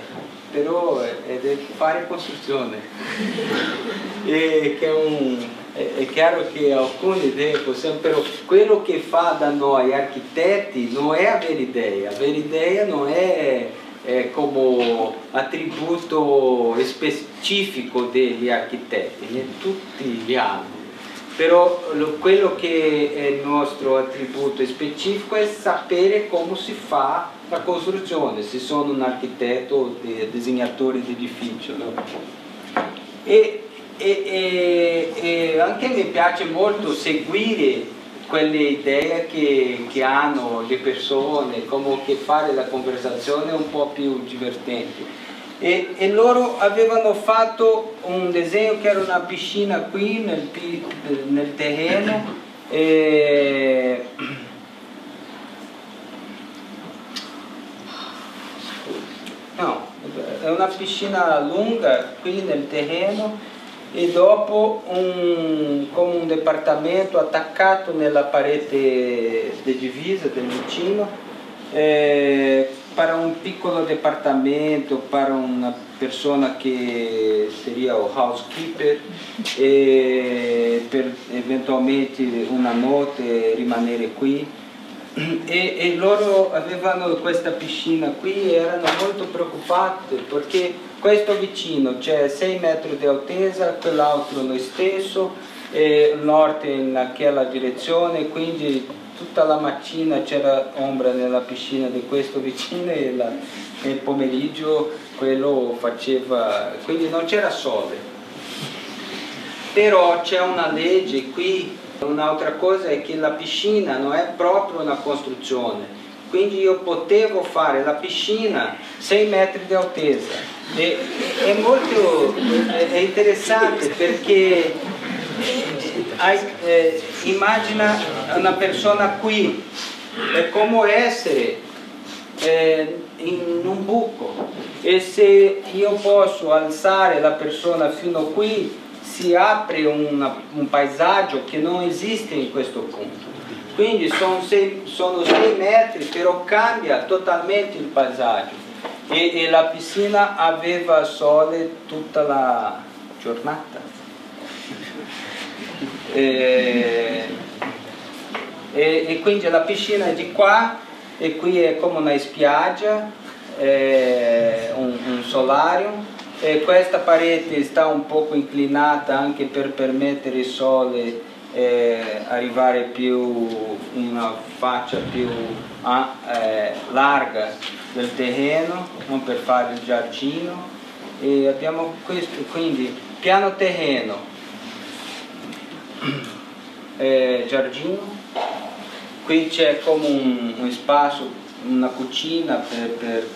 però è, è fare costruzione. e che è, un, è, chiaro che alcune idee possiamo, però quello che fa da noi architetti non è avere idee, avere idee non è eh, come attributo specifico degli architetti, né? tutti li hanno. Però lo, quello che è il nostro attributo specifico è sapere come si fa la costruzione, se sono un architetto o disegnatore di edificio. No? E, e, e, e anche mi piace molto seguire quelle idee che, che, hanno le persone, come che fare la conversazione un po' più divertente. E, e, loro avevano fatto un disegno che era una piscina qui nel, nel terreno e... no, è una piscina lunga qui nel terreno e dopo un, come un departamento attaccato nella parete di divisa del vicino eh, per un piccolo departamento, per una persona che seria o housekeeper e per eventualmente una notte rimanere qui. E, e, loro avevano questa piscina qui e erano molto preoccupati perché questo vicino c'è 6 metri di altezza, quell'altro lo stesso, e nord in quella direzione, quindi tutta la mattina c'era ombra nella piscina di questo vicino e la, nel pomeriggio quello faceva, quindi non c'era sole. Però c'è una legge qui, un'altra cosa è che la piscina non è proprio una costruzione, quindi io potevo fare la piscina 6 metri di altezza. E, è molto è interessante perché eh, immagina una persona qui, è come essere eh, in un buco. E se io posso alzare la persona fino qui si apre una, un paesaggio che non esiste in questo punto. Quindi sono sei, metri, però cambia totalmente il paesaggio. E, e, la piscina aveva sole tutta la giornata. E, e, e, quindi la piscina è di qua e qui è come una spiaggia, un, un solarium e questa parete sta un poco inclinata anche per permettere al sole eh, arrivare più una faccia più ah, eh, larga del terreno, non per fare il giardino. E abbiamo questo, quindi piano terreno, eh, giardino, qui c'è come un, un, spazio, una cucina per, per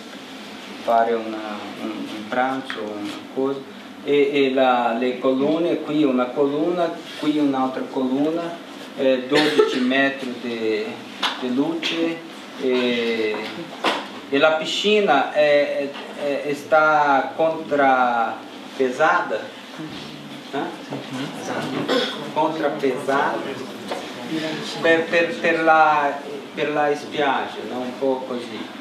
fare una, un, un, pranzo, una cosa, e, e la, le colonne, qui una colonna, qui un'altra colonna, eh, 12 metri di luce e, e, la piscina è, è, è sta contrapesata, eh? contrapesata per, per, per, la, per la spiaggia, no? un po' così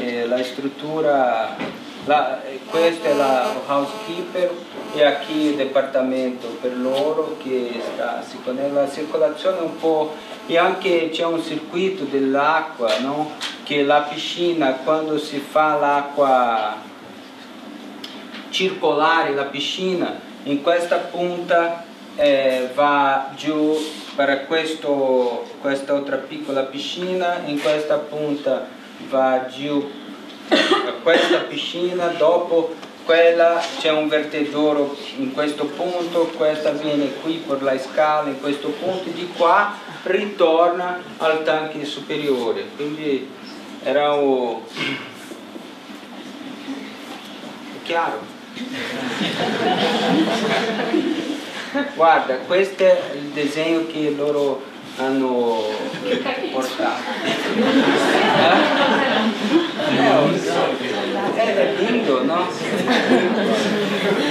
eh, la struttura, la, questo è la housekeeper e qui il departamento per loro che sta la circolazione un po' e anche c'è un circuito dell'acqua, no? che la piscina quando si fa l'acqua circolare la piscina in questa punta eh, va giù per questo, questa altra piccola piscina in questa punta va giù questa piscina, dopo quella c'è un vertedoro in questo punto, questa viene qui per la scala in questo punto, di qua ritorna al tanque superiore. Quindi era un... È chiaro? Guarda, questo è il disegno che loro hanno portato. Eh? È lindo, no?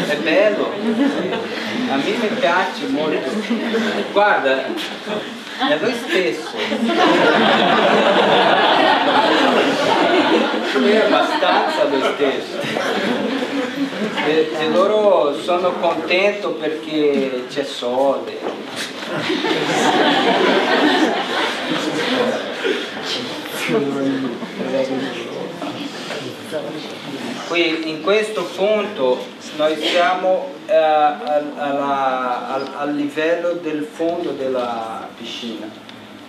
È bello. A me mi piace molto. Guarda, è lui stesso. È abbastanza lui stesso. E, e loro sono contento perché c'è sole. Qui in questo punto noi siamo eh, alla, al, al livello del fondo della piscina,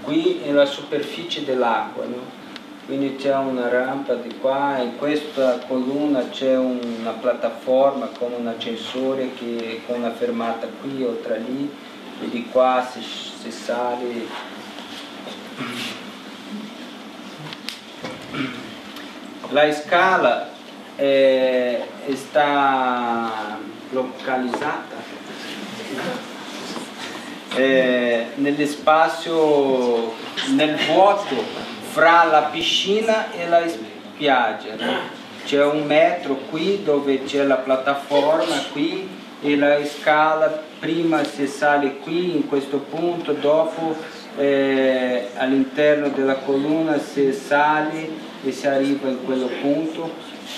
qui nella superficie dell'acqua. No? Quindi c'è una rampa di qua, in questa colonna c'è una piattaforma con un ascensore che, con una fermata qui o tra lì e di qua si, si sale. La scala è, sta localizzata eh, nello spazio, nel vuoto fra la piscina e la spiaggia. C'è un metro qui dove c'è la piattaforma qui e la scala, prima si sale qui in questo punto, dopo eh, all'interno della colonna si sale e si arriva in quello punto,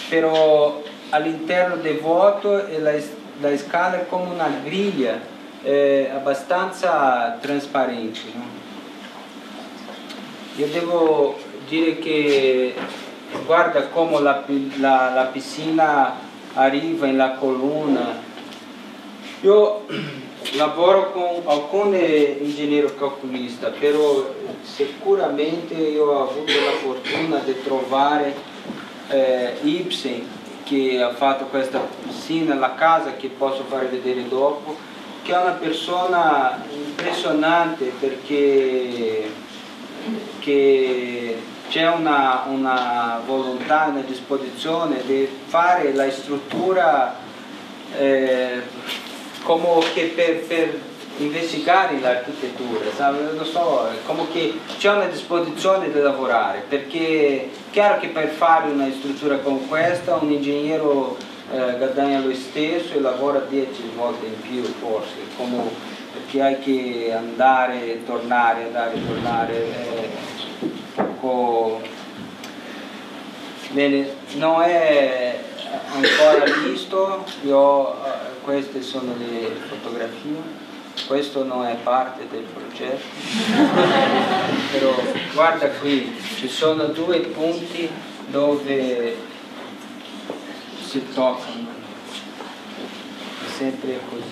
però all'interno del vuoto la, la scala è come una griglia eh, abbastanza trasparente. No? Io devo dire che guarda come la, la, la piscina arriva nella colonna. Io lavoro con alcuni ingegneri calculisti, però sicuramente io ho avuto la fortuna di trovare eh, Ibsen che ha fatto questa piscina, la casa che posso fare vedere dopo, che è una persona impressionante perché che c'è una, una, volontà, una disposizione di fare la struttura eh, come che per, per investigare l'architettura, non so, come che c'è una disposizione di lavorare, perché è chiaro che per fare una struttura come questa un ingegnere eh, guadagna lo stesso e lavora 10 volte in più forse, come, perché hai che andare, tornare, andare, tornare. Eh, poco bene non è ancora visto io, eh, queste sono le fotografie questo non è parte del progetto però guarda qui ci sono due punti dove si toccano è sempre così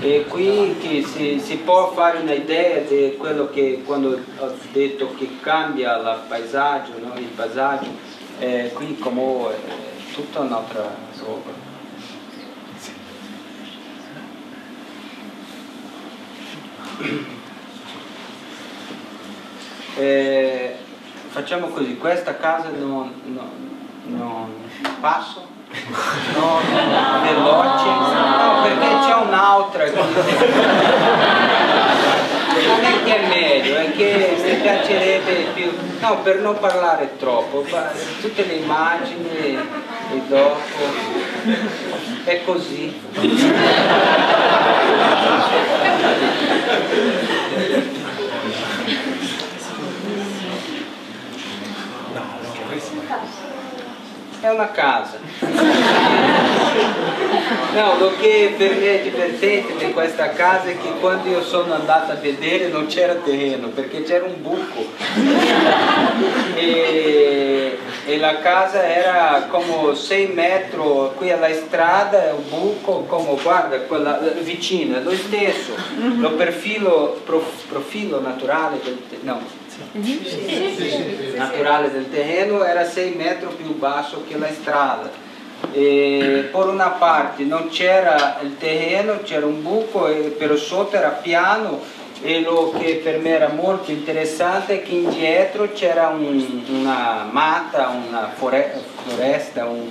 E qui si, si, può fare un'idea di quello che quando ho detto che cambia il paesaggio, no? il paesaggio, eh, qui come è tutta un'altra cosa. Eh, facciamo così, questa casa non, non, non passo No, veloce, no, perché c'è un'altra. Non è che è meglio, è che mi piacerebbe più, no, per non parlare troppo, tutte le immagini e dopo, è così. È una casa. Che per me è divertente di questa casa è che quando io sono andato a vedere non c'era terreno perché c'era un buco. E, e, la casa era come 6 metri qui alla strada un buco come guarda quella vicina lo stesso lo profilo, prof, profilo naturale del no, naturale del terreno era 6 metri più basso che la strada e per una parte non c'era il terreno, c'era un buco e per sotto era piano e lo che per me era molto interessante è che indietro c'era un, una matta, una foresta, un,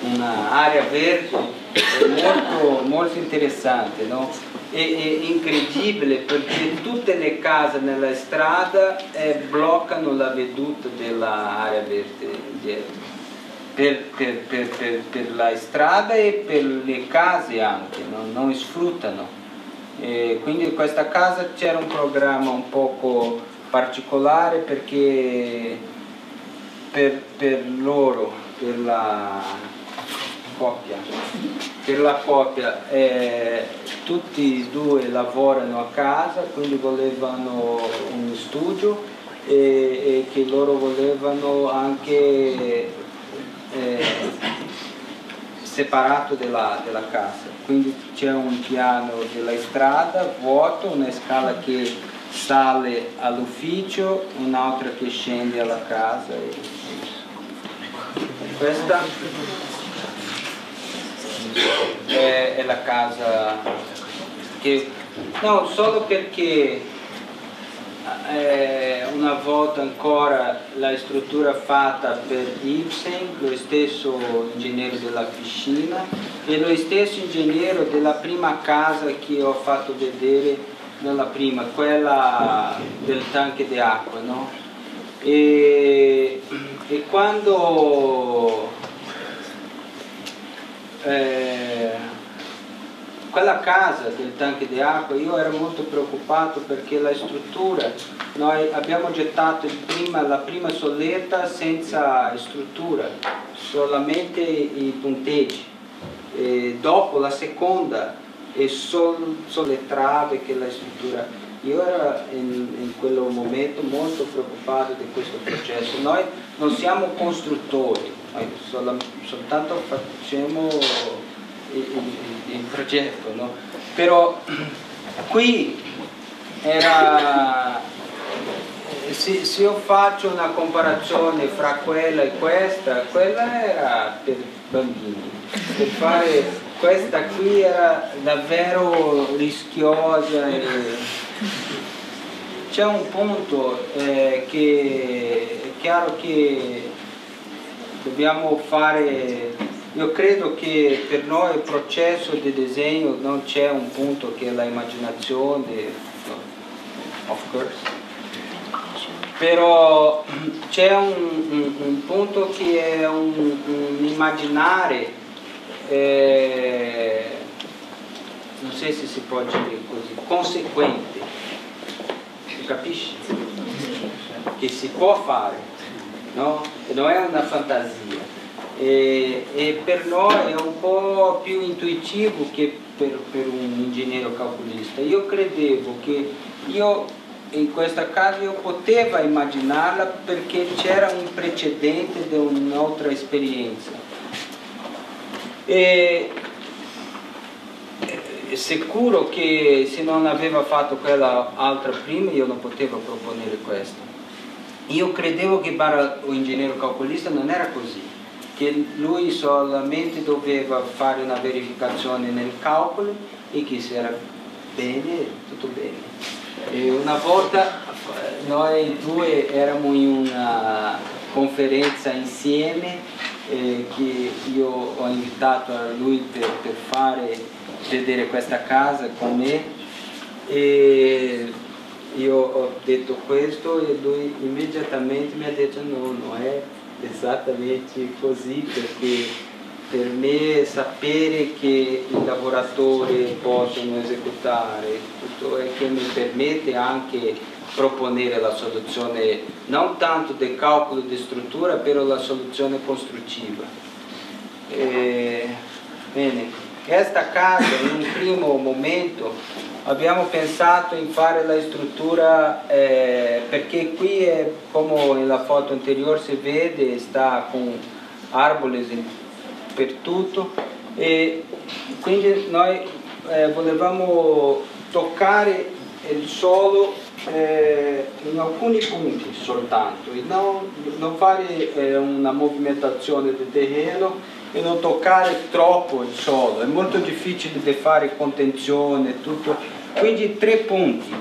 un'area verde molto, molto interessante. No? È, incredibile perché tutte le case nella strada eh, bloccano la veduta dell'area verde per, per, per, per, la strada e per le case anche, no? non sfruttano. E quindi in questa casa c'era un programma un poco particolare perché per, per loro, per la coppia, per la coppia eh, tutti e due lavorano a casa, quindi volevano un studio e, e che loro volevano anche eh, separato della, della, casa, quindi c'è un piano della strada vuoto, una scala che sale all'ufficio, un'altra che scende alla casa. E, questa è, è la casa che no, solo perché eh, una volta ancora la struttura fatta per Ibsen, lo stesso ingegnere della piscina e lo stesso ingegnere della prima casa che ho fatto vedere, non la prima, quella del tanque di acqua. No? E, e, quando eh, quella casa del tanque di acqua io ero molto preoccupato perché la struttura, noi abbiamo gettato prima, la prima soletta senza struttura, solamente i punteggi, e dopo la seconda e solo, solo le trave che la struttura. Io ero in, in quel momento molto preoccupato di questo processo. Noi non siamo costruttori, noi soltanto facciamo il, il, il progetto, no? però qui era, se, se, io faccio una comparazione fra quella e questa, quella era per bambini, per fare questa qui era davvero rischiosa e c'è un punto eh, che è chiaro che dobbiamo fare, io credo che per noi il processo di disegno non c'è un punto che è l'immaginazione, of course, però c'è un, un, un, punto che è un, un immaginare, eh, non so se si può dire così, conseguente, capisci? Che si può fare, no? Non è una fantasia. E, e, per noi è un po' più intuitivo che per, per un ingegnere calcolista. Io credevo che io in questa casa io potevo immaginarla perché c'era un precedente di un'altra esperienza. E sicuro che se non aveva fatto quella altra prima io non potevo proporre questo. Io credevo che per ingegnere calcolista non era così, che lui solamente doveva fare una verificazione nel calcolo e che se era bene, tutto bene. E una volta noi due eravamo in una conferenza insieme eh, che io ho invitato a lui per, per, fare vedere questa casa con me e io ho detto questo e lui immediatamente mi ha detto no, non è esattamente così perché per me sapere che i lavoratori possono esecutare tutto e che mi permette anche proponere la soluzione non tanto del calcolo di struttura, però la soluzione costruttiva. E, bene, questa casa in un primo momento abbiamo pensato in fare la struttura eh, perché qui è, come nella foto anteriore si vede sta con arboli per tutto. E quindi noi eh, volevamo toccare il suolo eh, in alcuni punti soltanto e non, non fare eh, una movimentazione del terreno e non toccare troppo il suolo, è molto difficile da fare contenzione, tutto. quindi tre punti,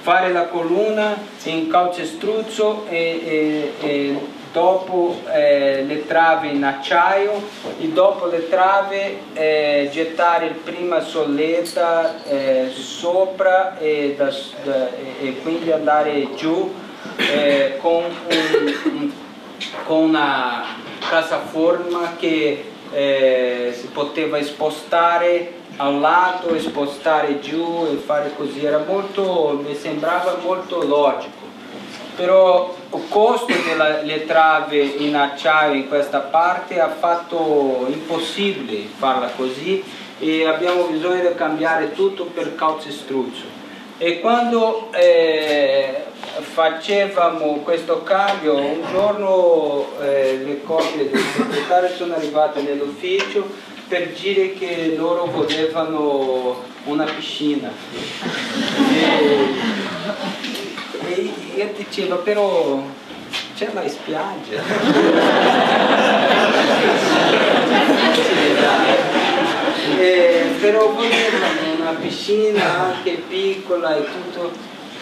fare la colonna in calcestruzzo e, e, e dopo eh, le trave in acciaio. E dopo le trave eh, gettare prima solletta eh, sopra e, da, da, e, quindi andare giù eh, con, un, con, una casaforma che eh, si poteva spostare a un lato e spostare giù e fare così. Era molto mi sembrava molto logico. Però il costo delle trave in acciaio in questa parte ha fatto impossibile farla così e abbiamo bisogno di cambiare tutto per calcestruzzo e quando eh, facevamo questo cambio un giorno eh, le copie del segretario sono arrivate nell'ufficio per dire che loro volevano una piscina. E, e io dicevo però c'è la spiaggia e, però volevano una piscina anche piccola e tutto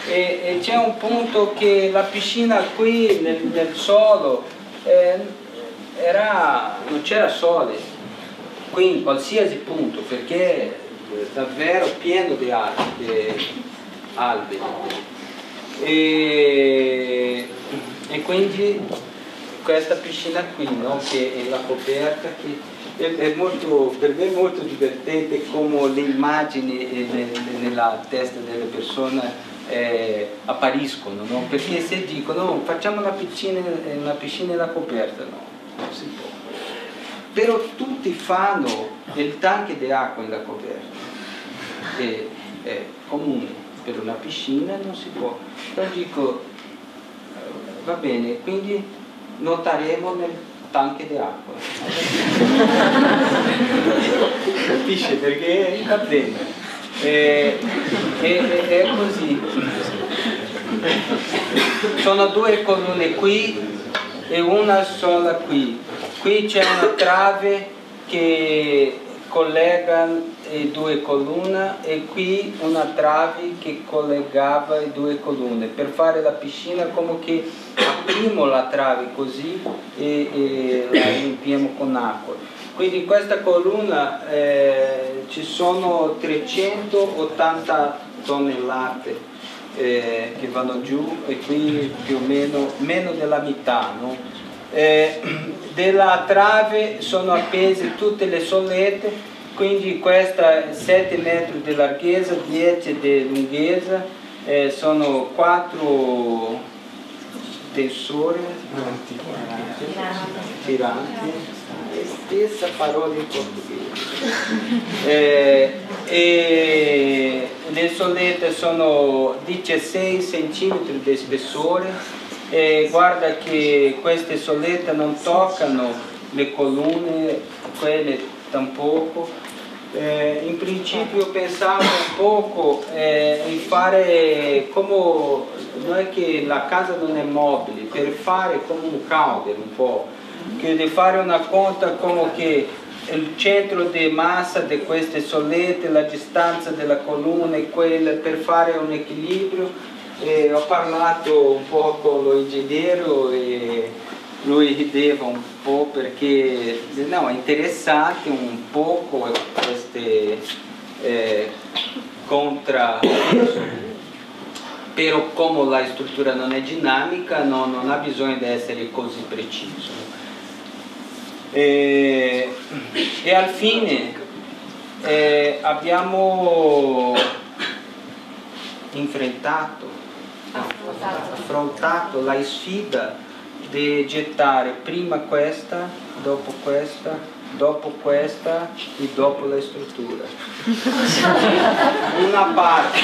e, e c'è un punto che la piscina qui nel, nel suolo eh, era, non c'era sole qui in qualsiasi punto perché è davvero pieno di alberi e, e quindi questa piscina qui no? che è la coperta che è, molto, per me è molto divertente come le immagini nella testa delle persone eh, appariscono no? perché se dicono facciamo una piscina, una piscina nella coperta no, non si può però tutti fanno il tanche di acqua nella coperta è, è comune per una piscina non si può. Però dico, eh, va bene, quindi nuoteremo nel tanche di acqua. Capisce perché va bene. E, e, è così. Sono due colonne qui e una sola qui. Qui c'è una trave che collega le due colonne e qui una trave che collegava le due colonne per fare la piscina come che apriamo la trave così e, e la riempiamo con acqua quindi questa colonna eh, ci sono 380 tonnellate eh, che vanno giù e qui più o meno meno della metà no? eh, della trave sono appese tutte le sollette, quindi questa è 7 metri di larghezza, 10 di lunghezza, eh, sono 4 tensori tiranti, stessa parola in portoghese. eh, e le sollette sono 16 cm di spessore. E guarda che queste solette non toccano le colonne, quelle tampoco. Eh, in principio pensavo un poco eh, in fare come, non è che la casa non è mobile, per fare come un calder un po', che di fare una conta come che il centro di massa di queste solette, la distanza della colonna e quella per fare un equilibrio e ho parlato un po' con lo ingegnere e lui rideva un po' perché no, è interessante un po' queste eh, contra però come la struttura non è dinamica no, non ha bisogno di essere così preciso. E, e al fine eh, abbiamo enfrentato affrontato la sfida di gettare prima questa, dopo questa, dopo questa e dopo la struttura. Una parte,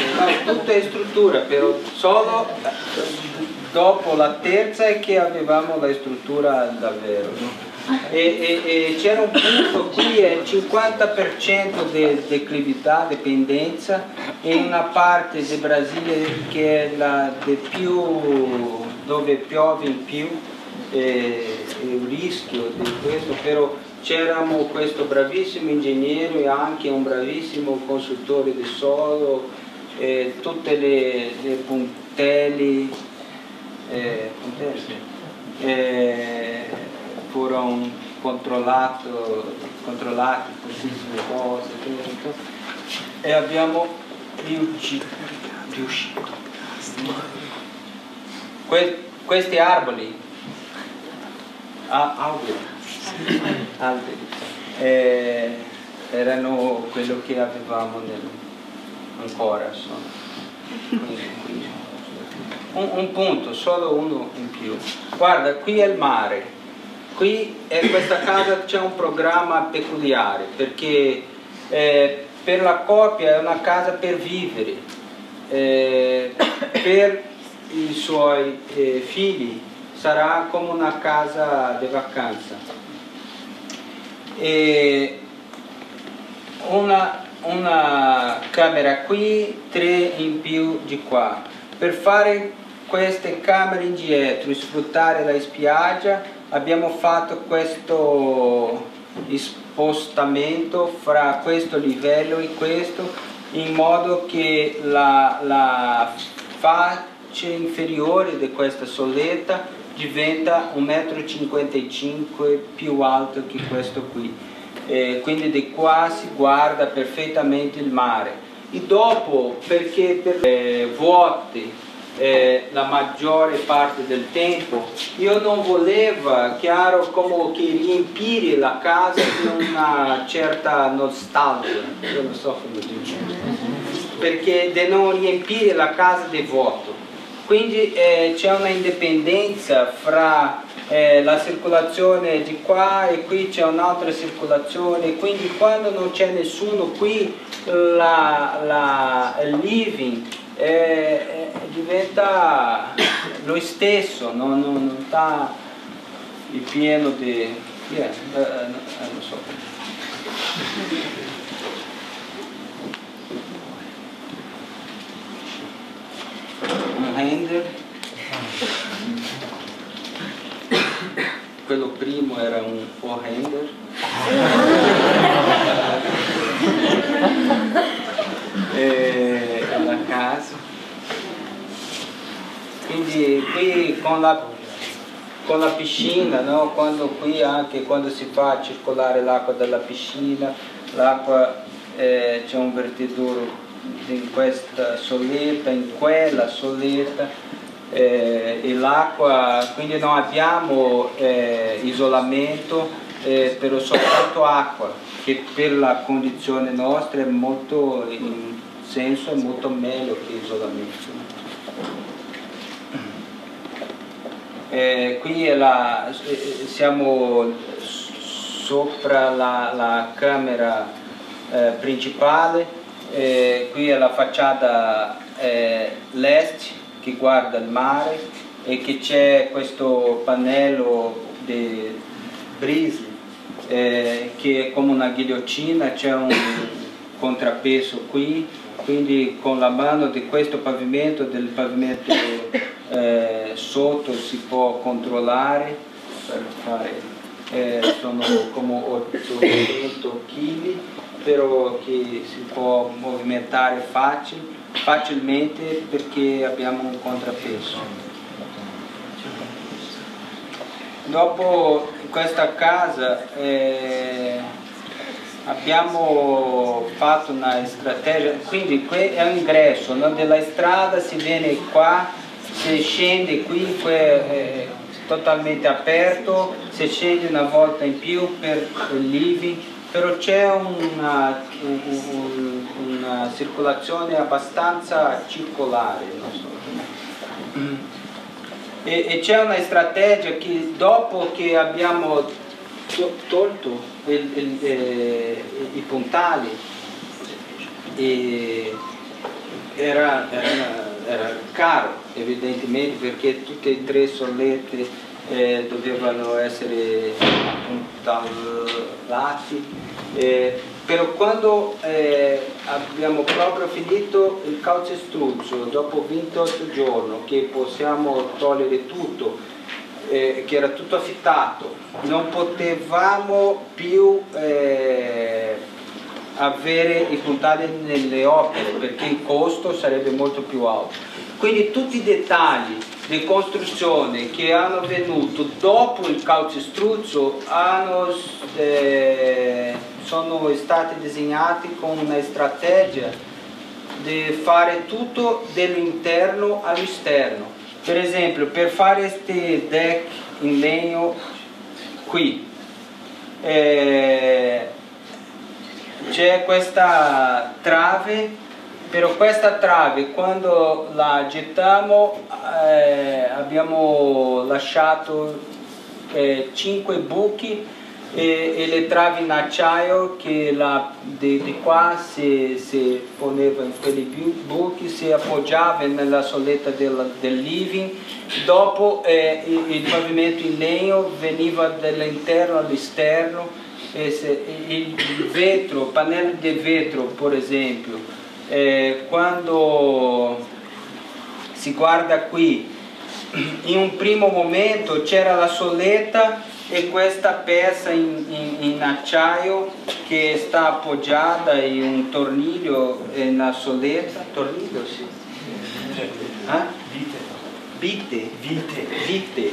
no, tutta è struttura, però solo dopo la terza è che avevamo la struttura davvero. No? e, e, e c'era un punto qui è il 50% di declività, dipendenza e una parte del Brasile che è la più, dove piove in più eh, il rischio di questo però c'erano questo bravissimo ingegnere e anche un bravissimo consultore di solo eh, tutte le, le puntelli, eh, eh, furono controllato, controllati tantissime cose tutto, e abbiamo riuscito, riuscito. Que, questi arboli ah, alberi, alberi eh, erano quello che avevamo nel, ancora sono. Un, un punto, solo uno in più. Guarda, qui è il mare, Qui in questa casa c'è un programma peculiare perché eh, per la coppia è una casa per vivere, eh, per i suoi eh, figli sarà come una casa di vacanza. E una, una camera qui, tre in più di qua. Per fare queste camere indietro e sfruttare la spiaggia abbiamo fatto questo spostamento fra questo livello e questo in modo che la, la faccia inferiore di questa soletta diventa 1,55 m più alto che questo qui eh, quindi di qua si guarda perfettamente il mare e dopo perché per eh, vuoti eh, la maggiore parte del tempo. Io non volevo, chiaro, come che riempire la casa di una certa nostalgia, io non so come dire, perché di non riempire la casa di vuoto. Quindi eh, c'è una indipendenza fra eh, la circolazione di qua e qui c'è un'altra circolazione, quindi quando non c'è nessuno qui la, la, living eh, diventa lo stesso, non, non, sta pieno di... Yeah, eh, eh, non so. un handle quello primo era um un forehander e alla casa quindi qui con la, con la piscina no? quando, qui anche quando si fa circolare l'acqua dalla piscina l'acqua eh, c'è un vertiduro in questa soletta, in quella soletta eh, e l'acqua, quindi non abbiamo eh, isolamento, eh, però soltanto acqua, che per la condizione nostra è molto, in senso è molto meglio che isolamento. Eh, qui la, eh, siamo sopra la, la camera eh, principale, eh, qui è la facciata eh, l'est che guarda il mare e che c'è questo pannello di brise eh, che è come una ghigliottina, c'è un contrappeso qui, quindi con la mano di questo pavimento, del pavimento eh, sotto si può controllare. Per fare, eh, sono come 800 kg, però che si può movimentare facil, facilmente perché abbiamo un contrappeso. Dopo questa casa eh, abbiamo fatto una strategia, quindi qui è un ingresso no? della strada, si viene qua, si scende qui, qui è totalmente aperto, si scende una volta in più per il living, però c'è una, un, una, circolazione abbastanza circolare. So. E, e c'è una strategia che dopo che abbiamo tolto il, il, eh, i puntali era, era, era, caro evidentemente perché tutte e tre sollette eh, dovevano essere appuntallati. Eh, però quando eh, abbiamo proprio finito il calcestruzzo dopo 28 giorni che possiamo togliere tutto eh, che era tutto affittato non potevamo più eh, avere i puntali nelle opere perché il costo sarebbe molto più alto quindi tutti i dettagli di costruzione che hanno venuto dopo il calcestruzzo hanno, eh, sono stati disegnati con una strategia di fare tutto dall'interno all'esterno. Per esempio per fare questo deck in legno qui eh, c'è questa trave però questa trave quando la gettiamo eh, abbiamo lasciato eh, 5 buchi e, e, le travi in acciaio che la, di, di qua si, si, poneva in quei buchi, si appoggiava nella soletta del, del living, dopo eh, il, il, pavimento in legno veniva dall'interno all'esterno, il vetro, pannello di vetro per esempio, eh, quando si guarda qui, in un primo momento c'era la soletta e questa pezza in, in, in, acciaio che sta appoggiata in un torniglio nella soletta. Torniglio, sì. Eh? Vite. Vite. Vite.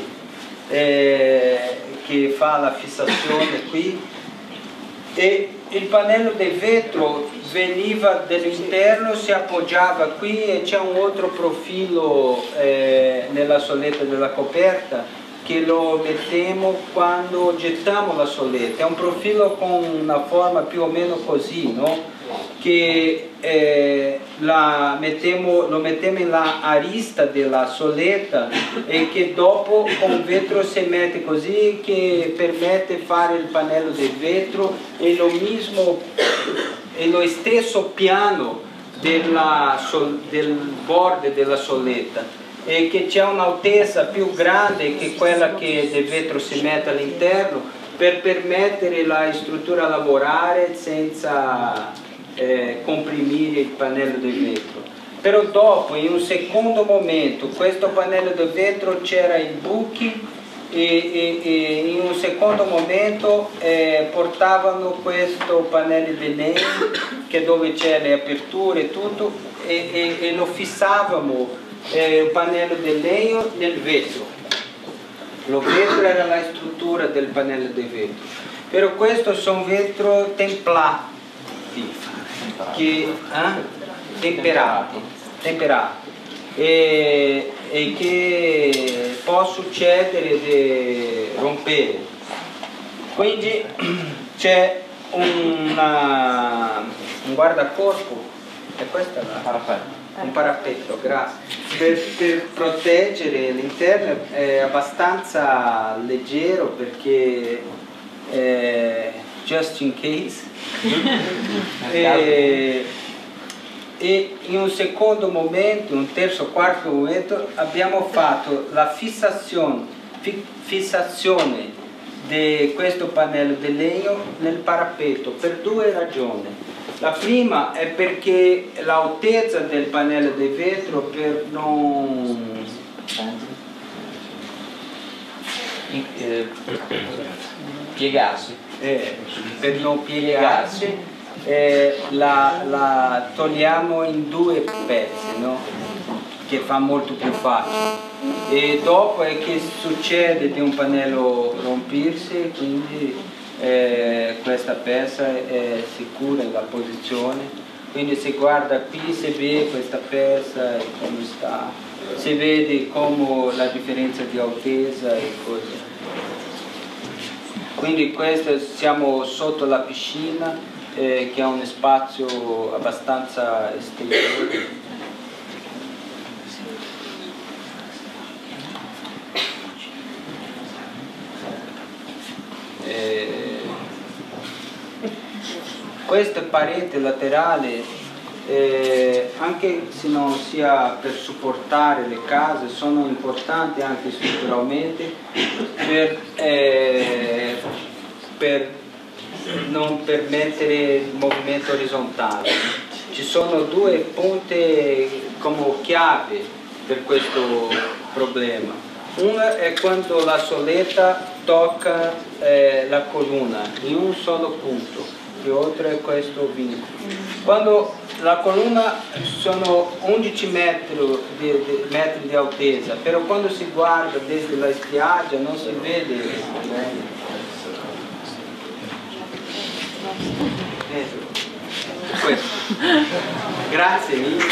Eh, che fa la fissazione qui e il pannello di vetro veniva dall'interno, si appoggiava qui e c'è un altro profilo eh, nella soletta della coperta che lo mettiamo quando gettiamo la soletta, è un profilo con una forma più o meno così, no? Che eh, mettiamo, lo mettiamo nella arista della soletta e che dopo con vetro si mette così che permette fare il pannello di vetro e lo mismo e lo stesso piano della, del bordo della soletta. E che c'è un'altezza più grande che quella che del vetro si mette all'interno per permettere la struttura a lavorare senza eh, comprimere il pannello di vetro. Però dopo, in un secondo momento, questo pannello di vetro c'era i buchi e, e, e in un secondo momento eh, portavano questo pannello di legno che dove c'è le aperture e tutto e, e lo fissavamo eh, il pannello di legno nel vetro. Lo vetro era la struttura del pannello di vetro. Però questo sono vetro templati che, eh? temperati, temperati e, e che può succedere di rompere. Quindi c'è un guardacorpo, e questa è la parapetto. Un parapetto, grazie. Per, per proteggere l'interno è abbastanza leggero perché eh, just in case. e, e in un secondo momento, un terzo, quarto momento abbiamo fatto la fissazione, fi, fissazione di questo pannello di legno nel parapetto per due ragioni. La prima è perché l'altezza del pannello di vetro per non... Eh, piegarsi. Eh, per non piegarsi eh, la, la, togliamo in due pezzi, no? che fa molto più facile. E dopo è che succede di un pannello rompersi, quindi eh, questa pezza è sicura la posizione. Quindi se guarda qui si vede questa pezza e come sta, si vede come la differenza di altezza e così. Quindi questo siamo sotto la piscina eh, che ha un spazio abbastanza esteso. Eh, questa parete laterale eh, anche se non sia per supportare le case sono importanti anche strutturalmente per, eh, per non permettere il movimento orizzontale. Ci sono due punte come chiave per questo problema. Una è quando la soletta tocca eh, la colonna in un solo punto, e oltre è questo vincolo. Quando la colonna sono 11 metri di, di, metri di altezza, però quando si guarda desde la spiaggia non si vede questo. Grazie mille.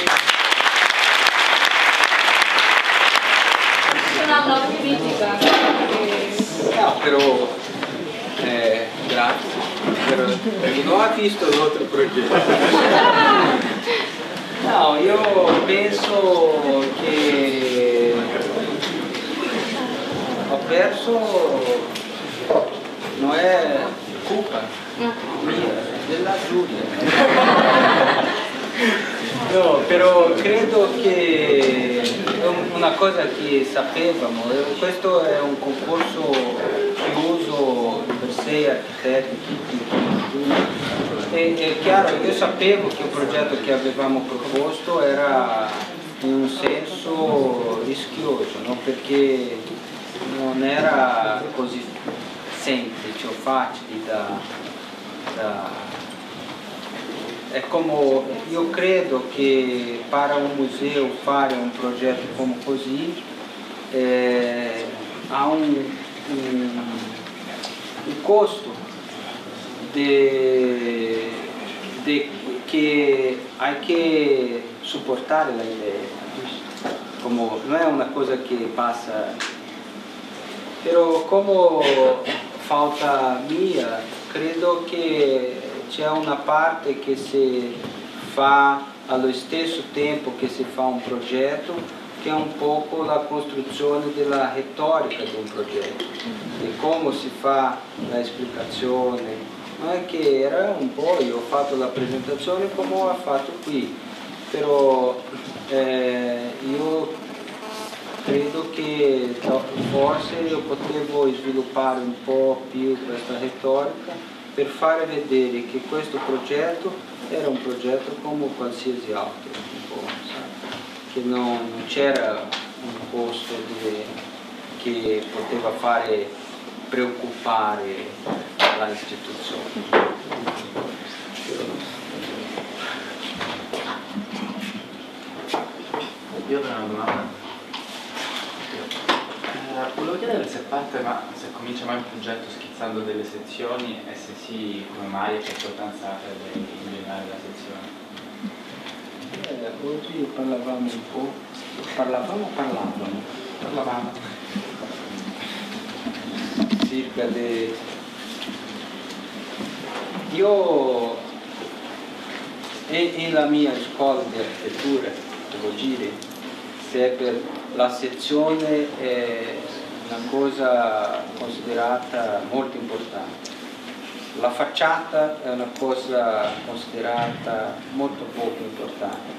Una critica. No, però eh, grazie. Però, non ho visto l'altro progetto. No, io penso che ho perso non è colpa della Giulia. No, però credo che una cosa che sapevamo, questo è un concorso chiuso per sei architetti, e, è chiaro, io sapevo che il progetto che avevamo proposto era un senso rischioso, no? perché non era così semplice o facile da, da, è come io credo che per un museo fare un progetto come così ha un, un, un costo de, de, che hai che supportare la idea come, non è una cosa che passa però come falta mia credo che c'è una parte che si fa allo stesso tempo che si fa un progetto che è un po' la costruzione della retorica di un progetto e come si fa la esplicazione. Non è che era un po' io ho fatto la presentazione come ho fatto qui però eh, io credo che forse io potevo sviluppare un po' più questa retorica per fare vedere che questo progetto era un progetto come qualsiasi altro, che non, c'era un posto di, che poteva fare preoccupare la istituzione. Io ho una domanda. Eh, volevo chiedere se parte, ma se comincia mai un progetto schizzando delle sezioni e se sì, come mai e che importanza ha per individuare la sezione? Eh, oggi parlavamo un po', parlavamo parlavamo? Parlavamo. Circa de... Io nella mia scuola di architettura, devo dire, se per la sezione è una cosa considerata molto importante. La facciata è una cosa considerata molto poco importante.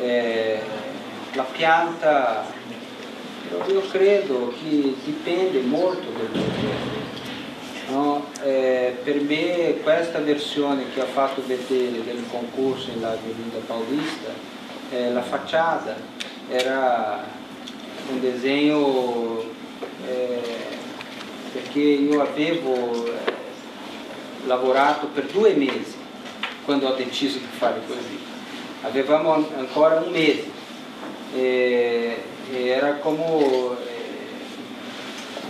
Eh, la pianta, io credo che dipende molto dal progetto. No? Eh, per me questa versione che ho fatto vedere del concorso in Avenida Paulista, eh, la facciata, era un disegno eh, perché io avevo lavorato per due mesi quando ho deciso di fare così. Avevamo ancora un mese e, era come eh,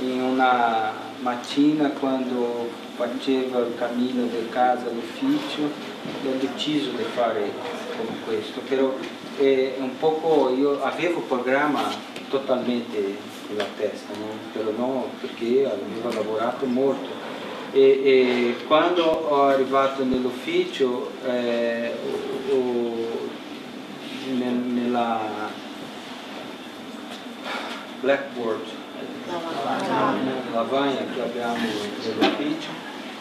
in una mattina quando facevo il cammino da casa all'ufficio ho deciso di fare come questo, però è un poco, io avevo il programma totalmente nella testa, no? però no perché avevo lavorato molto e, e quando ho arrivato nell'ufficio eh, nella blackboard lavagna che abbiamo nell'ufficio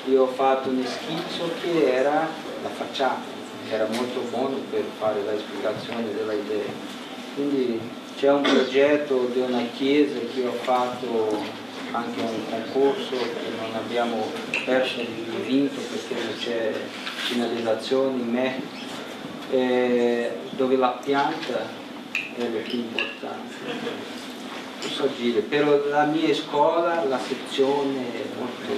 io ho fatto un schizzo che era la facciata era molto buono per fare la spiegazione della idea. Quindi c'è un progetto di una chiesa che ho fatto anche un concorso che non abbiamo perso di vinto perché non c'è finalizzazione in me eh, dove la pianta è lo più importante non so dire, però la mia scuola, la sezione è molto,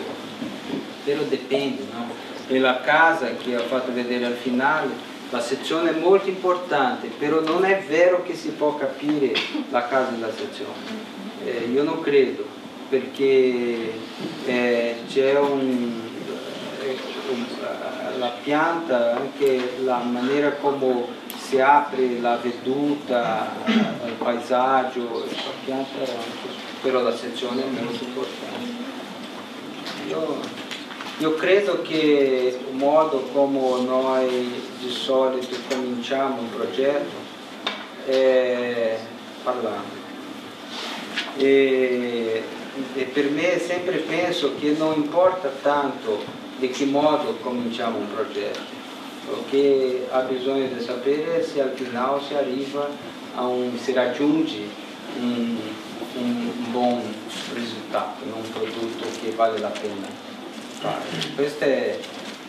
però dipende, no? Nella casa che ho fatto vedere al finale, la sezione è molto importante, però non è vero che si può capire la casa della sezione. Eh, io non credo, perché eh, c'è un, eh, un, la pianta, anche la maniera come si apre la veduta, il paesaggio, la pianta, però la sezione è molto importante. Io, io credo che il modo come noi di solito cominciamo un progetto è parlando. E per me sempre penso che non importa tanto di che modo cominciamo un progetto, o che ha bisogno di sapere se al final si arriva a un, si raggiunge un, un buon risultato, un prodotto che vale la pena fare. Questa è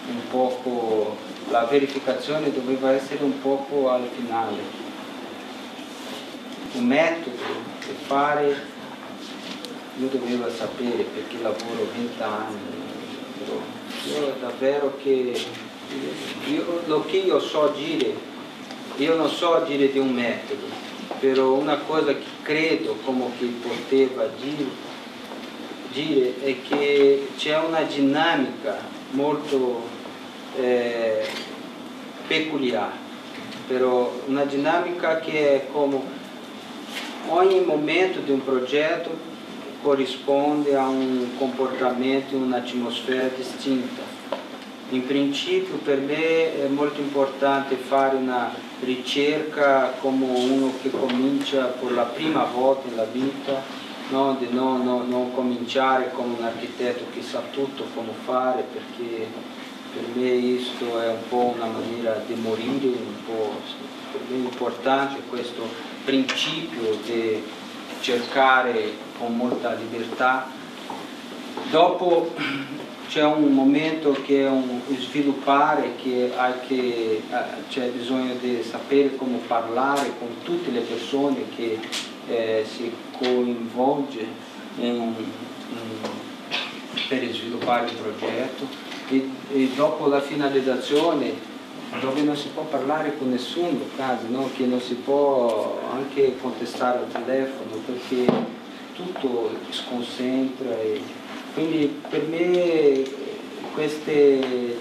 un poco, la verificazione doveva essere un poco al finale. Un metodo per fare io dovevo sapere perché lavoro 20 anni, però io davvero che io, lo che io so dire, io non so dire di un metodo, però una cosa che credo come che poteva dire, dire è che c'è una dinamica molto eh, peculiare, però una dinamica che è come ogni momento di un progetto corrisponde a un comportamento, un'atmosfera distinta in principio per me è molto importante fare una ricerca come uno che comincia per la prima volta nella vita, no? di non, non, non cominciare come un architetto che sa tutto come fare perché per me questo è un po' una maniera di morire, un po', per me è importante questo principio di cercare con molta libertà. Dopo c'è un momento che è un sviluppare, che, che c'è bisogno di sapere come parlare con tutte le persone che eh, si coinvolge in, in, per sviluppare il progetto e, e, dopo la finalizzazione dove non si può parlare con nessuno, quasi, no? che non si può anche contestare al telefono perché tutto sconcentra. E, quindi per me questa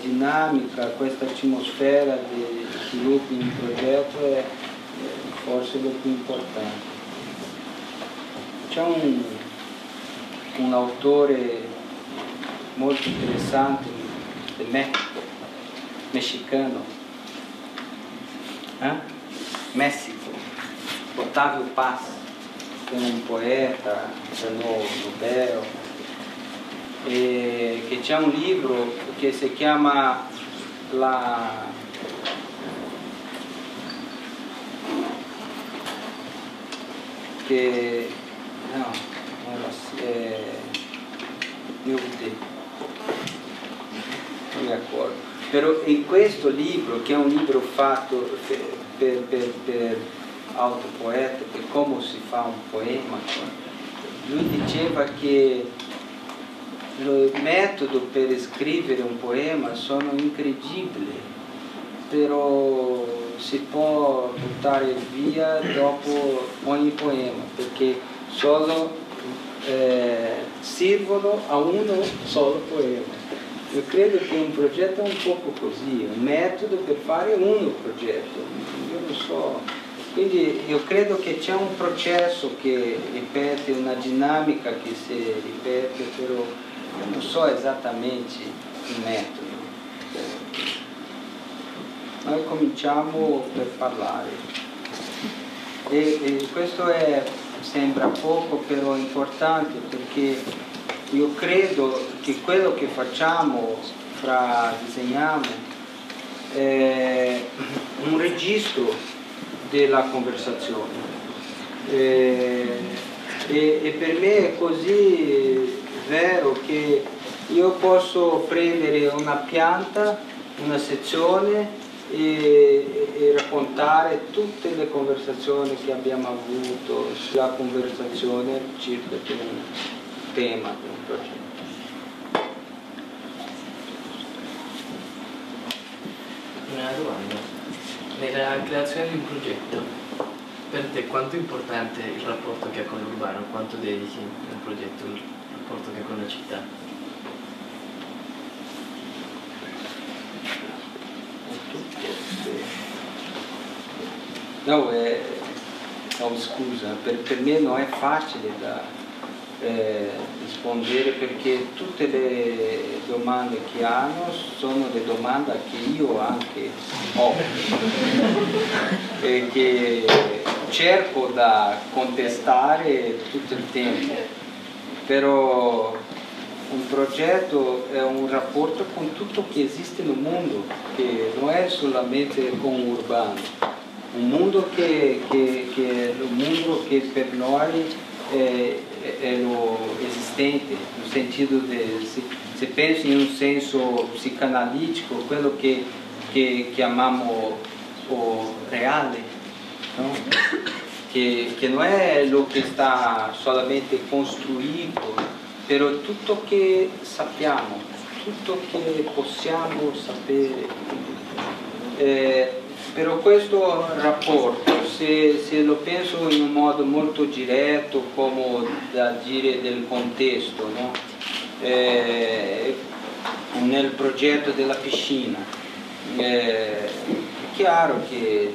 dinamica, questa atmosfera di sviluppo in un progetto è forse lo più importante. C'è un, un autore molto interessante del Messico, mexicano, eh? Messico, Ottavio Paz, che è un poeta, ganhou Nobel, e che c'è un libro che si chiama La che no, non lo eh, io non mi accorgo però in questo libro che è un libro fatto per, per, per autopoeta per come si fa un poema lui diceva che il metodo per scrivere un poema sono incredibili, però si può buttare via dopo ogni poema, perché solo eh, servono a uno solo poema. Io credo che un progetto è un poco così, un metodo per fare uno progetto, io non so. Quindi io credo che c'è un processo che ripete, una dinamica che si ripete, però io non so esattamente il metodo. Noi cominciamo per parlare. E, e questo è, sembra poco però importante perché io credo che quello che facciamo fra disegniamo è un registro della conversazione. E, e, e per me è così vero che io posso prendere una pianta, una sezione e, e, raccontare tutte le conversazioni che abbiamo avuto sulla conversazione circa un tema, di un progetto. Una domanda. Nella creazione di un progetto, per te quanto è importante il rapporto che ha con l'urbano? Quanto dedichi al progetto? rapporto che con la città. No, eh, no scusa, per, per, me non è facile da eh, rispondere perché tutte le domande che hanno sono le domande che io anche ho e che cerco da contestare tutto il tempo. Però un progetto è un rapporto con tutto che esiste nel mondo, che non è solamente con urbano, un mondo che, che, che, un mondo che per noi è, è lo esistente, nel sentido di, se, se pensi in un senso psicanalitico, quello che, che chiamiamo o reale, no? che, che non è lo che sta solamente costruito, però tutto che sappiamo, tutto che possiamo sapere. Eh, però questo rapporto, se, se, lo penso in un modo molto diretto, come da dire del contesto, no? eh, nel progetto della piscina, eh, è chiaro che